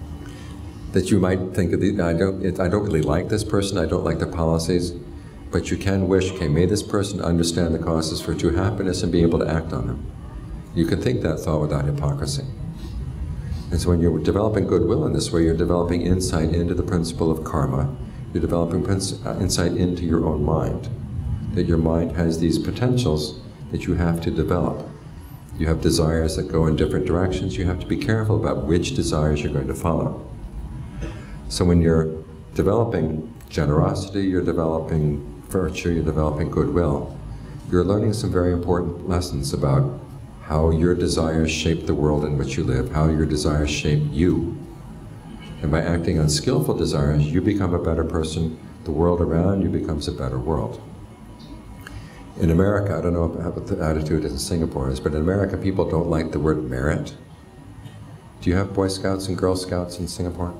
<laughs> that you might think of the, I don't, it, I don't really like this person, I don't like their policies, but you can wish, okay, may this person understand the causes for true happiness and be able to act on them. You can think that thought without hypocrisy. And so when you're developing goodwill in this way, you're developing insight into the principle of karma. You're developing uh, insight into your own mind. That your mind has these potentials that you have to develop. You have desires that go in different directions. You have to be careful about which desires you're going to follow. So when you're developing generosity, you're developing virtue, you're developing goodwill, you're learning some very important lessons about how your desires shape the world in which you live, how your desires shape you. And by acting on skillful desires, you become a better person, the world around you becomes a better world. In America, I don't know what the attitude is in Singapore is, but in America, people don't like the word merit. Do you have Boy Scouts and Girl Scouts in Singapore?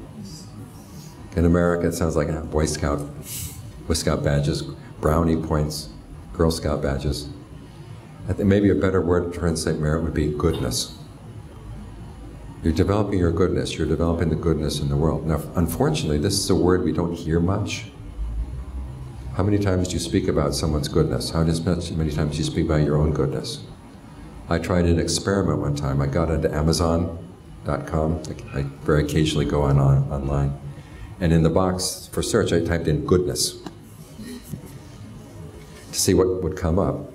In America, it sounds like a Boy Scout, Boy Scout badges, brownie points, Girl Scout badges. I think maybe a better word to translate merit would be goodness. You're developing your goodness. You're developing the goodness in the world. Now, unfortunately, this is a word we don't hear much. How many times do you speak about someone's goodness? How many times do you speak about your own goodness? I tried an experiment one time. I got onto Amazon.com. I very occasionally go on, on online. And in the box for search, I typed in goodness to see what would come up.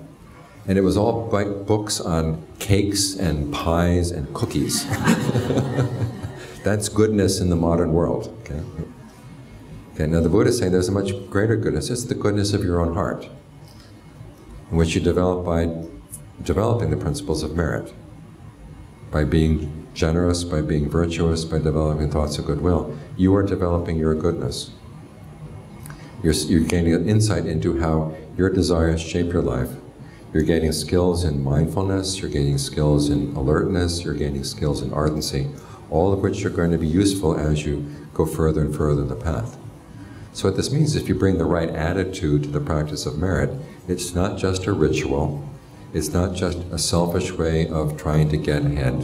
And it was all books on cakes and pies and cookies. <laughs> That's goodness in the modern world. Okay? Okay, now the Buddha is saying there's a much greater goodness. It's the goodness of your own heart, which you develop by developing the principles of merit, by being generous, by being virtuous, by developing thoughts of goodwill. You are developing your goodness. You're, you're gaining an insight into how your desires shape your life. You're gaining skills in mindfulness, you're gaining skills in alertness, you're gaining skills in ardency, all of which are going to be useful as you go further and further in the path. So what this means, is if you bring the right attitude to the practice of merit, it's not just a ritual, it's not just a selfish way of trying to get ahead.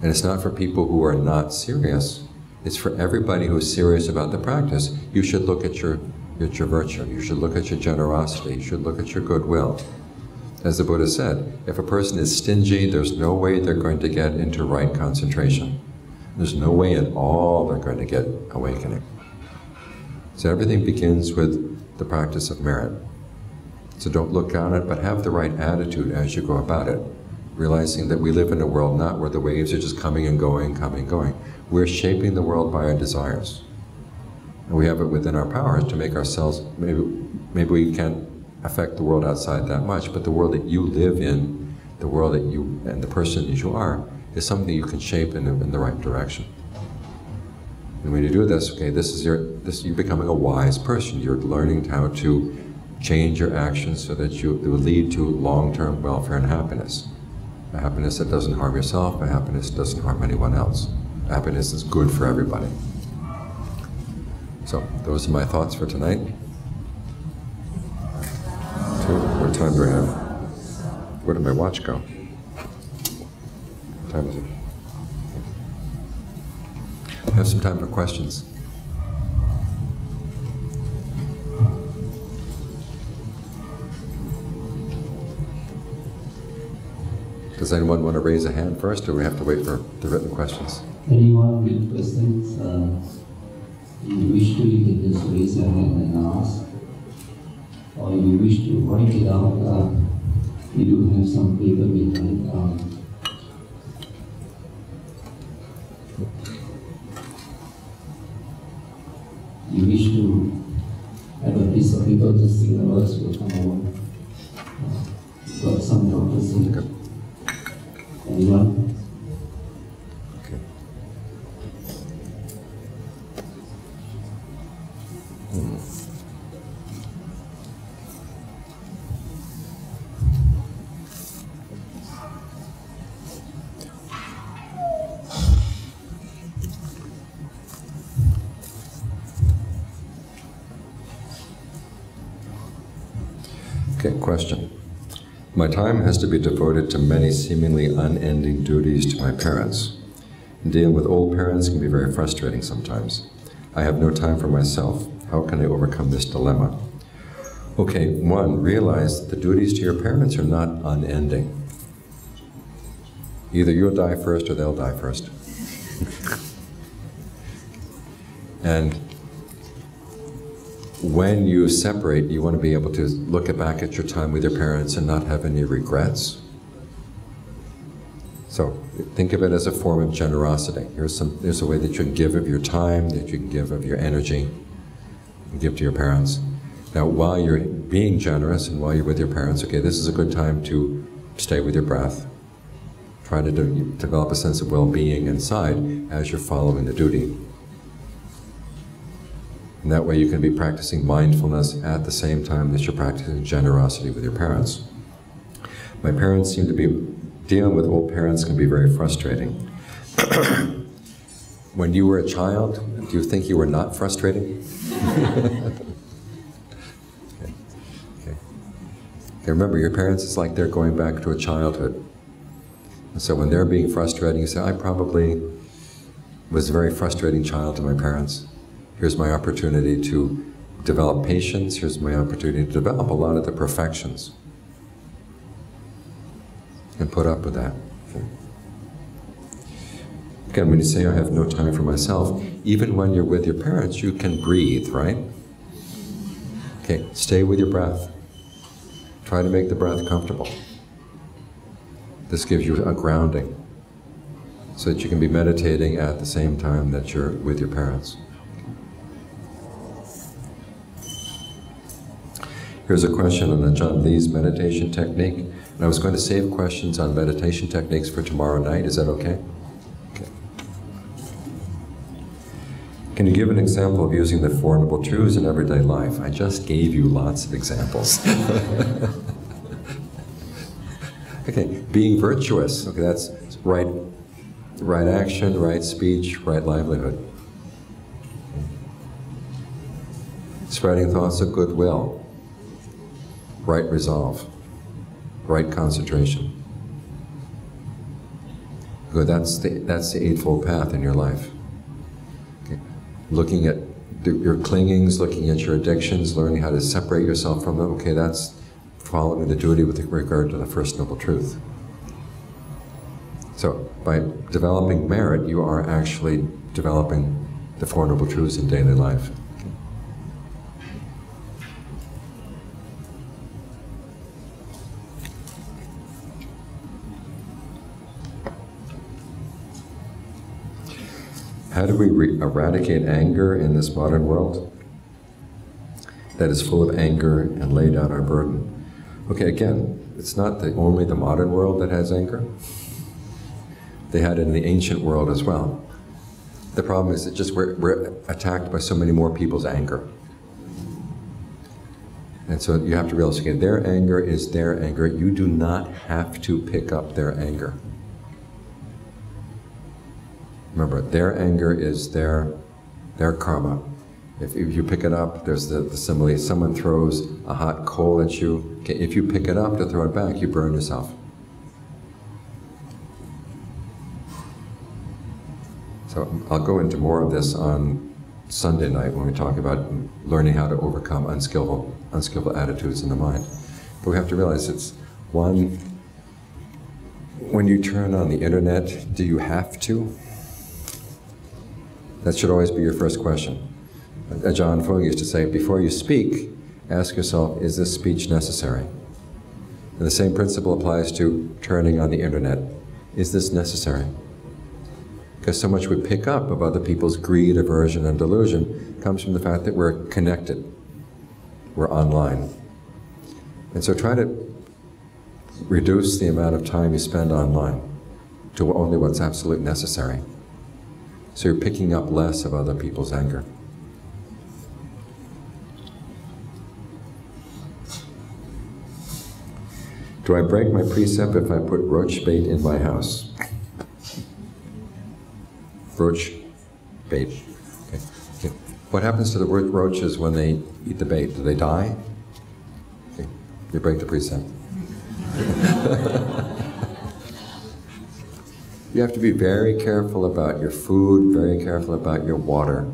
And it's not for people who are not serious. It's for everybody who's serious about the practice. You should look at your, at your virtue. You should look at your generosity. You should look at your goodwill. As the Buddha said, if a person is stingy, there's no way they're going to get into right concentration. There's no way at all they're going to get awakening. So everything begins with the practice of merit. So don't look down it, but have the right attitude as you go about it, realizing that we live in a world not where the waves are just coming and going, coming and going. We're shaping the world by our desires. And we have it within our powers to make ourselves, maybe, maybe we can't affect the world outside that much, but the world that you live in, the world that you, and the person that you are, is something you can shape in the, in the right direction. And when you do this, okay, this is your, this, you're becoming a wise person. You're learning how to change your actions so that you, will lead to long-term welfare and happiness. A happiness that doesn't harm yourself, a happiness that doesn't harm anyone else. Happiness is good for everybody. So, those are my thoughts for tonight. What time do I have? Where did my watch go? What time is it? Have some time for questions. Does anyone want to raise a hand first, or we have to wait for the written questions? Anyone with questions, uh, you wish to, you can just raise your hand and ask. Or you wish to write it out, uh, you do have some paper behind. Um, you time has to be devoted to many seemingly unending duties to my parents. Dealing with old parents can be very frustrating sometimes. I have no time for myself. How can I overcome this dilemma? Okay, one, realize that the duties to your parents are not unending. Either you'll die first or they'll die first. <laughs> and when you separate, you want to be able to look back at your time with your parents and not have any regrets. So think of it as a form of generosity. Here's some. There's a way that you can give of your time, that you can give of your energy, and give to your parents. Now, while you're being generous and while you're with your parents, okay, this is a good time to stay with your breath. Try to de- develop a sense of well-being inside as you're following the duty. And that way you can be practicing mindfulness at the same time that you're practicing generosity with your parents. My parents seem to be dealing with old parents can be very frustrating. <coughs> when you were a child, do you think you were not frustrating? <laughs> okay. Okay. Remember, your parents, it's like they're going back to a childhood. And so when they're being frustrating, you say, I probably was a very frustrating child to my parents. Here's my opportunity to develop patience. Here's my opportunity to develop a lot of the perfections and put up with that. Again, when you say, I have no time for myself, even when you're with your parents, you can breathe, right? Okay, stay with your breath. Try to make the breath comfortable. This gives you a grounding so that you can be meditating at the same time that you're with your parents. Here's a question on Ajaan Lee's meditation technique. And I was going to save questions on meditation techniques for tomorrow night. Is that okay? Okay. Can you give an example of using the Four Noble Truths in everyday life? I just gave you lots of examples. <laughs> okay, being virtuous. Okay, that's right, right action, right speech, right livelihood. Spreading thoughts of goodwill, right resolve right concentration. Good, that's the, that's the Eightfold Path in your life. Okay. Looking at the, your clingings, looking at your addictions, learning how to separate yourself from them, okay, that's following the duty with regard to the First Noble Truth. So, by developing merit, you are actually developing the Four Noble Truths in daily life. How do we eradicate anger in this modern world that is full of anger and lay down our burden? Okay, again, it's not the, only the modern world that has anger. They had it in the ancient world as well. The problem is that just we're, we're attacked by so many more people's anger. And so you have to realize again, their anger is their anger. You do not have to pick up their anger. Remember, their anger is their, their karma. If, if you pick it up, there's the, the simile, someone throws a hot coal at you. Okay, if you pick it up to throw it back, you burn yourself. So I'll go into more of this on Sunday night when we talk about learning how to overcome unskillful, unskillful attitudes in the mind. But we have to realize it's one, when you turn on the internet, do you have to? That should always be your first question. Uh, Ajaan Fuang used to say, before you speak, ask yourself, is this speech necessary? And the same principle applies to turning on the internet. Is this necessary? Because so much we pick up of other people's greed, aversion, and delusion comes from the fact that we're connected. We're online. And so try to reduce the amount of time you spend online to only what's absolutely necessary. So you're picking up less of other people's anger. Do I break my precept if I put roach bait in my house? Roach bait. Okay. okay. What happens to the roaches when they eat the bait? Do they die? Okay. You break the precept. <laughs> You have to be very careful about your food, very careful about your water.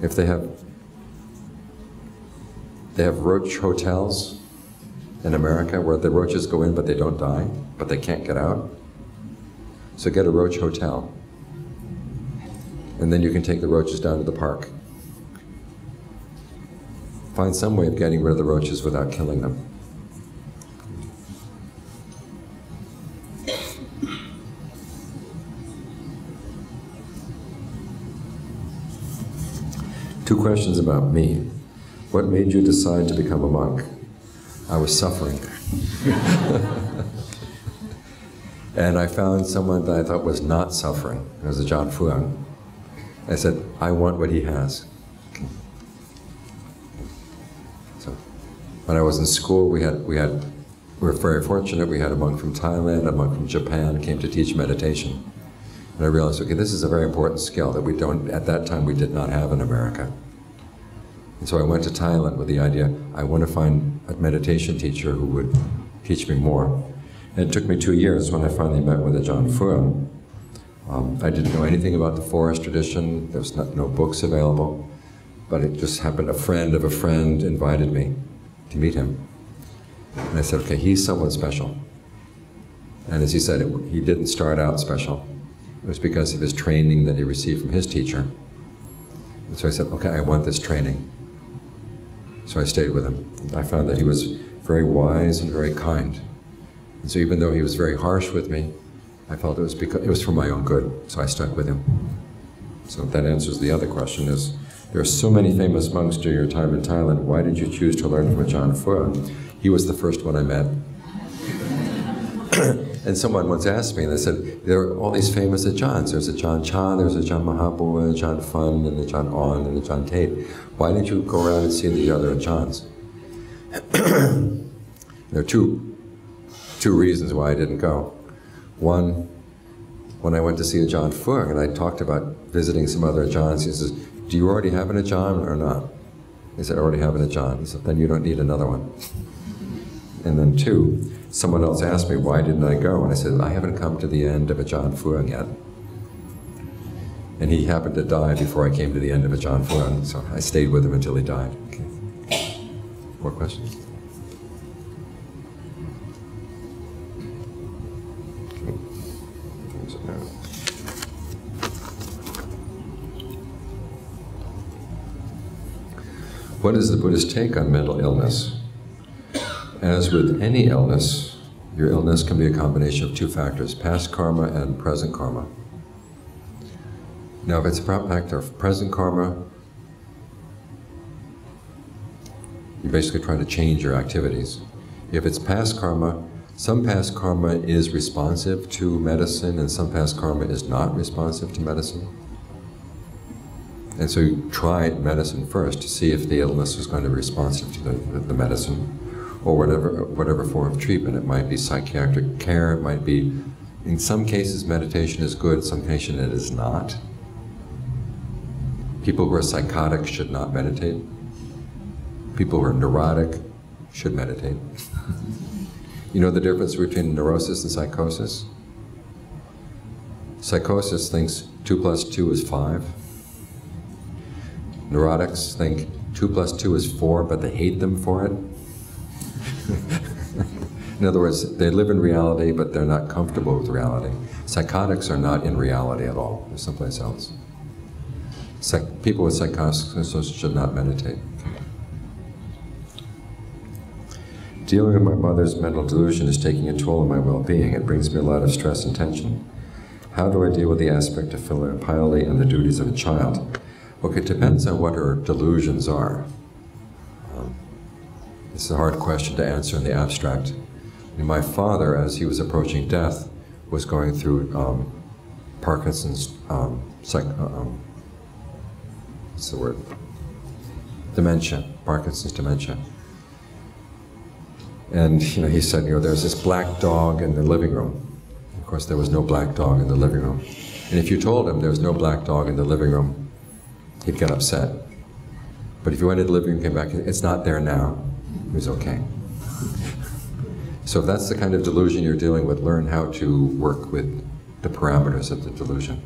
If they have they have roach hotels in America where the roaches go in but they don't die, but they can't get out. So get a roach hotel. And then you can take the roaches down to the park. Find some way of getting rid of the roaches without killing them. Two questions about me. What made you decide to become a monk? I was suffering. <laughs> and I found someone that I thought was not suffering. It was Ajaan Fuang. I said, I want what he has. So, when I was in school, we had, we had, we were very fortunate. We had a monk from Thailand, a monk from Japan came to teach meditation. And I realized, okay, this is a very important skill that we don't, at that time, we did not have in America. And so I went to Thailand with the idea, I want to find a meditation teacher who would teach me more. And it took me two years when I finally met with Ajaan Fuang. Um, I didn't know anything about the forest tradition, there was not, no books available, but it just happened, a friend of a friend invited me to meet him. And I said, okay, he's someone special. And as he said, it, he didn't start out special. It was because of his training that he received from his teacher. And so I said, okay, I want this training. So I stayed with him. I found that he was very wise and very kind. And so even though he was very harsh with me, I felt it was because it was for my own good. So I stuck with him. So that answers the other question is there are so many famous monks during your time in Thailand. Why did you choose to learn from Ajaan Fuang? He was the first one I met. And someone once asked me, and they said, there are all these famous Ajahns. There's Ajahn Chah, there's a John Ajahn Mahabua, Ajahn Fun, and Ajahn On, and Ajahn Tate. Why didn't you go around and see the other Ajahns? <clears throat> there are two, two reasons why I didn't go. One, when I went to see Ajaan Fuang, and I talked about visiting some other Ajahns, he says, do you already have an Ajahn or not? He said, I already have an Ajahn. He said, then you don't need another one. <laughs> And then two, someone else asked me, why didn't I go? And I said, I haven't come to the end of Ajaan Fuang yet. And he happened to die before I came to the end of Ajaan Fuang, so I stayed with him until he died. Okay. More questions? What is the Buddhist take on mental illness? As with any illness, your illness can be a combination of two factors, past karma and present karma. Now, if it's a factor of present karma, you're basically try to change your activities. If it's past karma, some past karma is responsive to medicine and some past karma is not responsive to medicine. And so you try medicine first to see if the illness is going to be responsive to the, the medicine or whatever, whatever form of treatment. It might be psychiatric care, it might be, in some cases meditation is good, in some cases it is not. People who are psychotic should not meditate. People who are neurotic should meditate. <laughs> you know the difference between neurosis and psychosis? Psychosis thinks 2 plus 2 is 5. Neurotics think 2 plus 2 is 4, but they hate them for it. <laughs> in other words, they live in reality, but they're not comfortable with reality. Psychotics are not in reality at all. They're someplace else. Psych people with psychosis should not meditate. Dealing with my mother's mental delusion is taking a toll on my well-being. It brings me a lot of stress and tension. How do I deal with the aspect of filial piety and the duties of a child? Well, it depends on what her delusions are. It's a hard question to answer in the abstract. my father, as he was approaching death, was going through um, Parkinson's, um, psych, uh, um, what's the word? Dementia, Parkinson's dementia. And you know, he said, you know, there's this black dog in the living room. Of course, there was no black dog in the living room. And if you told him there was no black dog in the living room, he'd get upset. But if you went into the living room and came back, it's not there now. It was okay. So if that's the kind of delusion you're dealing with, learn how to work with the parameters of the delusion.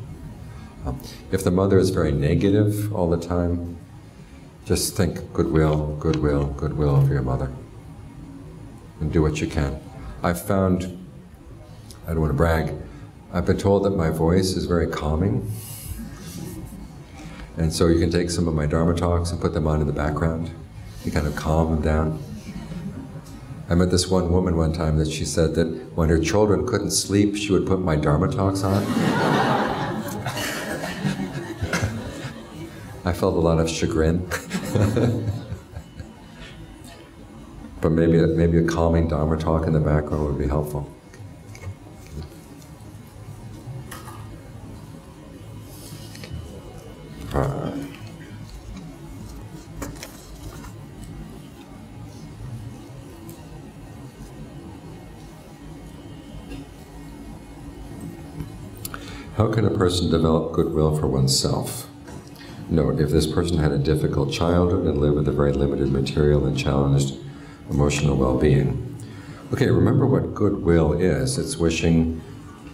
Um, if the mother is very negative all the time, just think goodwill, goodwill, goodwill for your mother. And do what you can. I've found, I don't want to brag, I've been told that my voice is very calming. And so you can take some of my Dharma talks and put them on in the background. You kind of calm them down. I met this one woman one time that she said that when her children couldn't sleep, she would put my Dharma talks on. <laughs> I felt a lot of chagrin. <laughs> but maybe maybe a calming Dharma talk in the background would be helpful. How can a person develop goodwill for oneself? Note, if this person had a difficult childhood and lived with a very limited material and challenged emotional well-being. Okay, remember what goodwill is. It's wishing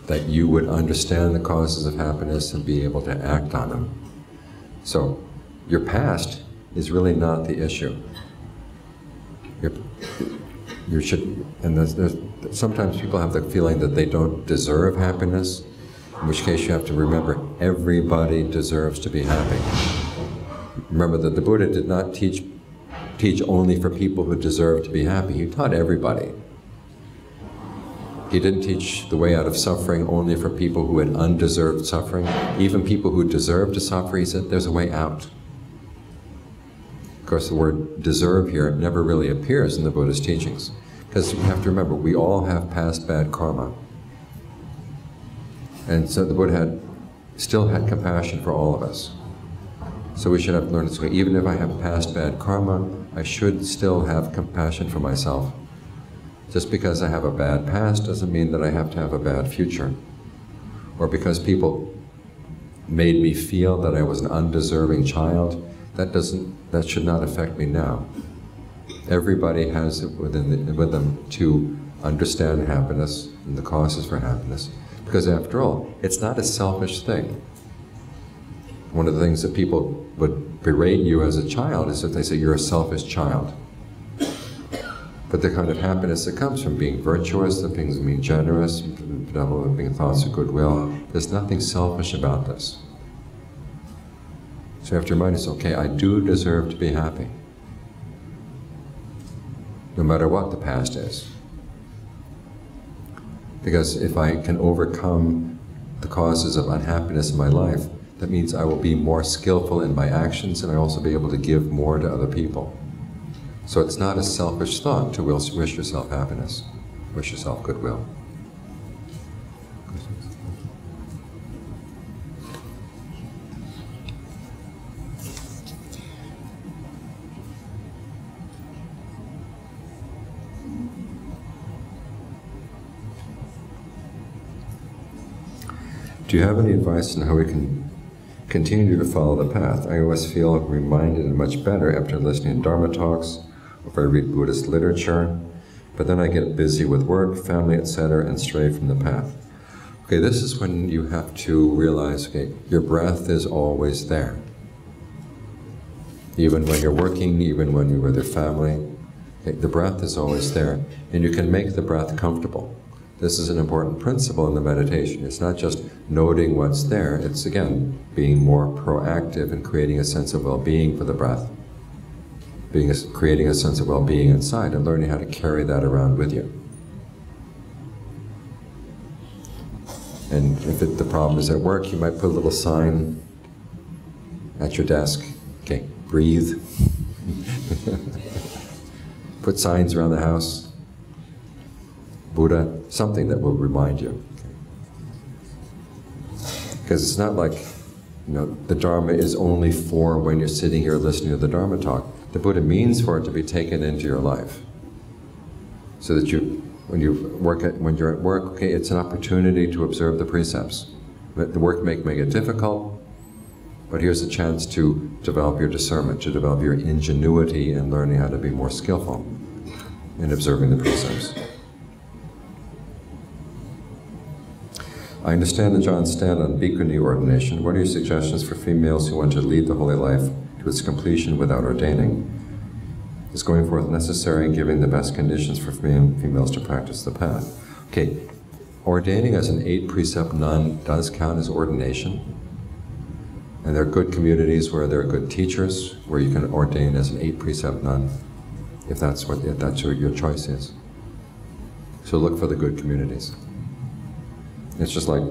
that you would understand the causes of happiness and be able to act on them. So, your past is really not the issue. you should, and there's, there's, sometimes people have the feeling that they don't deserve happiness, in which case you have to remember everybody deserves to be happy. Remember that the Buddha did not teach, teach only for people who deserve to be happy, he taught everybody. He didn't teach the way out of suffering only for people who had undeserved suffering. Even people who deserve to suffer, he said, there's a way out. Of course, the word deserve here never really appears in the Buddha's teachings. Because you have to remember, we all have past bad karma. And so the Buddha had, still had compassion for all of us. So we should have learned this way. Even if I have past bad karma, I should still have compassion for myself. Just because I have a bad past doesn't mean that I have to have a bad future. Or because people made me feel that I was an undeserving child, that doesn't that should not affect me now. Everybody has it within the, with them to understand happiness and the causes for happiness because after all, it's not a selfish thing. One of the things that people would berate you as a child is that they say you're a selfish child. But the kind of happiness that comes from being virtuous, the things being generous, developing thoughts of goodwill, there's nothing selfish about this. So you have to remind yourself, okay, I do deserve to be happy. No matter what the past is. Because if I can overcome the causes of unhappiness in my life, that means I will be more skillful in my actions and I also be able to give more to other people. So it's not a selfish thought to wish yourself happiness, wish yourself goodwill. Do you have any advice on how we can continue to follow the path? I always feel reminded and much better after listening to Dharma talks, or if I read Buddhist literature, but then I get busy with work, family, etc., and stray from the path. Okay, this is when you have to realize, okay, your breath is always there. Even when you're working, even when you're with your family, okay, the breath is always there, and you can make the breath comfortable. This is an important principle in the meditation. It's not just noting what's there, it's again being more proactive and creating a sense of well being for the breath. Being a, creating a sense of well being inside and learning how to carry that around with you. And if it, the problem is at work, you might put a little sign at your desk. Okay, breathe. <laughs> put signs around the house. Buddha, something that will remind you. Because it's not like, you know, the Dharma is only for when you're sitting here listening to the Dharma talk. The Buddha means for it to be taken into your life. So that you, when you work at, when you're at work, okay, it's an opportunity to observe the precepts. The work may make it difficult, but here's a chance to develop your discernment, to develop your ingenuity in learning how to be more skillful in observing the precepts. I understand that Ajahn's stand on bhikkhuni ordination. What are your suggestions for females who want to lead the holy life to its completion without ordaining? Is going forth necessary in giving the best conditions for female females to practice the path? Okay, ordaining as an eight precept nun does count as ordination. And there are good communities where there are good teachers, where you can ordain as an eight precept nun, if that's what if that's what your choice is. So look for the good communities. It's just like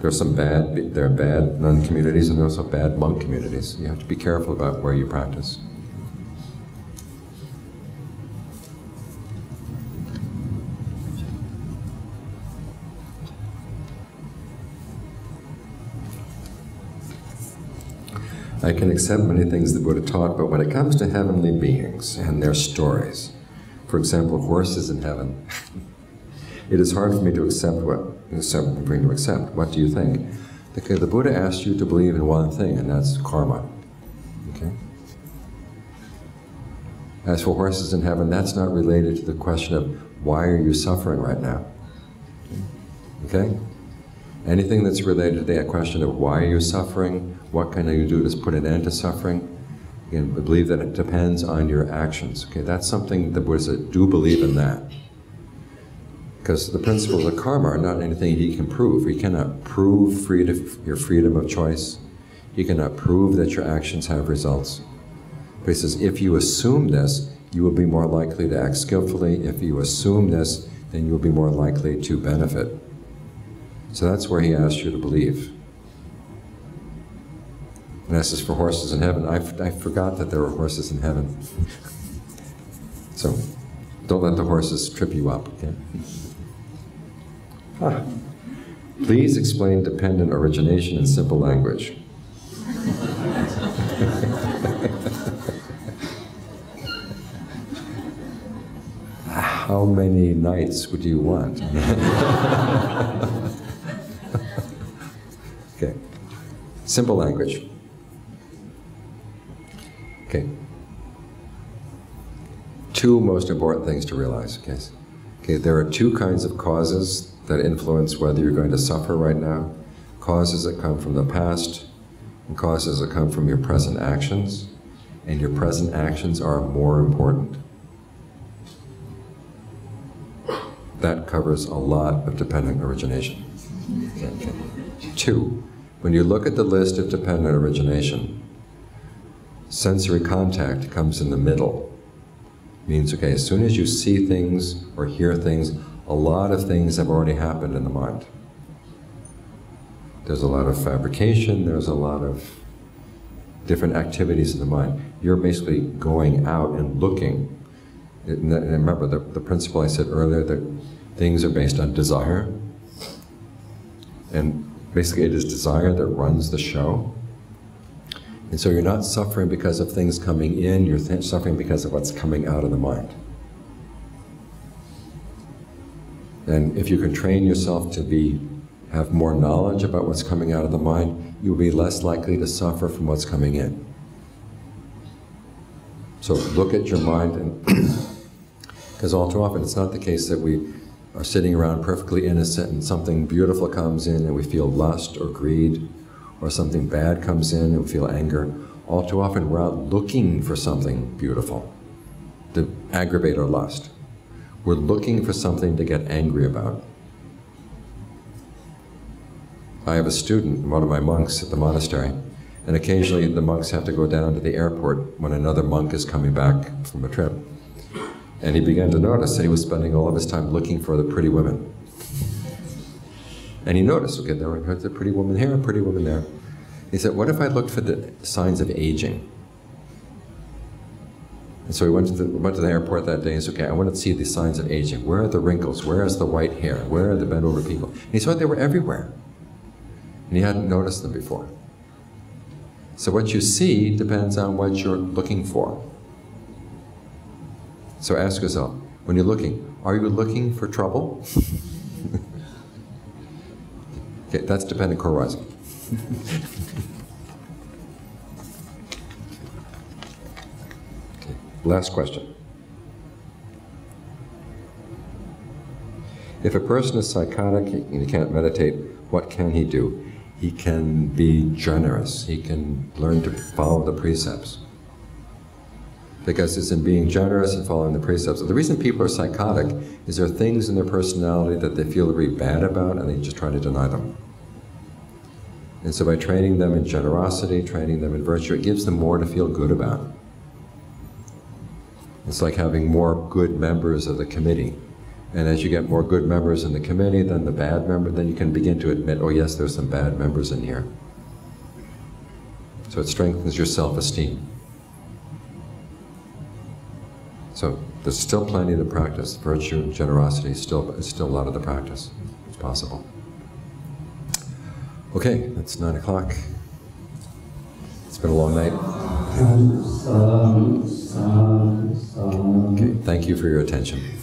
There are some bad, there are bad nun communities and there are also bad monk communities. You have to be careful about where you practice. I can accept many things the Buddha taught, but when it comes to heavenly beings and their stories, for example, horses in heaven, <laughs> it is hard for me to accept what accept, bring to accept. What do you think? Okay, the Buddha asked you to believe in one thing, and that's karma. Okay. As for horses in heaven, that's not related to the question of why are you suffering right now. Okay. Anything that's related to that question of why are you suffering, what can you do to put an end to suffering, again, believe that it depends on your actions. Okay, that's something the Buddha said, do believe in that. Because the principles of karma are not anything he can prove. He cannot prove freedom, your freedom of choice. He cannot prove that your actions have results. But he says, if you assume this, you will be more likely to act skillfully. If you assume this, then you will be more likely to benefit. So that's where he asks you to believe. And this is for horses in heaven. I, I forgot that there were horses in heaven. <laughs> so don't let the horses trip you up, okay? Ah. Please explain dependent origination in simple language. <laughs> How many nights would you want? <laughs> okay. Simple language. Okay. Two most important things to realize, okay? Okay, there are two kinds of causes that influence whether you're going to suffer right now. Causes that come from the past, and causes that come from your present actions. And your present actions are more important. That covers a lot of dependent origination. Two, when you look at the list of dependent origination, sensory contact comes in the middle. Means, okay, as soon as you see things or hear things, a lot of things have already happened in the mind. There's a lot of fabrication, there's a lot of different activities in the mind. You're basically going out and looking. And remember the, the principle I said earlier that things are based on desire. And basically, it is desire that runs the show. And so you're not suffering because of things coming in, you're suffering because of what's coming out of the mind. And if you can train yourself to be have more knowledge about what's coming out of the mind, you'll be less likely to suffer from what's coming in. So look at your mind and <coughs> because all too often it's not the case that we are sitting around perfectly innocent and something beautiful comes in and we feel lust or greed or something bad comes in and we feel anger. All too often we're out looking for something beautiful to aggravate our lust. We're looking for something to get angry about. I have a student, one of my monks at the monastery, and occasionally the monks have to go down to the airport when another monk is coming back from a trip. And he began to notice that he was spending all of his time looking for the pretty women. And he noticed, okay, there a pretty woman here, a pretty woman there. He said, what if I looked for the signs of aging? And so we went to the, went to the airport that day and said, okay, I want to see the signs of aging. Where are the wrinkles? Where is the white hair? Where are the bent over people? And he saw they were everywhere. And he hadn't noticed them before. So what you see depends on what you're looking for. So ask yourself, when you're looking, are you looking for trouble? <laughs> okay, that's dependent co-arising. <laughs> Last question. If a person is psychotic and he can't meditate, what can he do? He can be generous. He can learn to follow the precepts. Because it's in being generous and following the precepts. The reason people are psychotic is there are things in their personality that they feel really bad about and they just try to deny them. And so by training them in generosity, training them in virtue, it gives them more to feel good about. It's like having more good members of the committee And as you get more good members in the committee than the bad member, then you can begin to admit, oh yes, there's some bad members in here. So it strengthens your self-esteem. So there's still plenty to practice. Virtue, and generosity, still, it's still a lot of the practice. It's possible. Okay, it's nine o'clock. It's been a long night. Okay, thank you for your attention.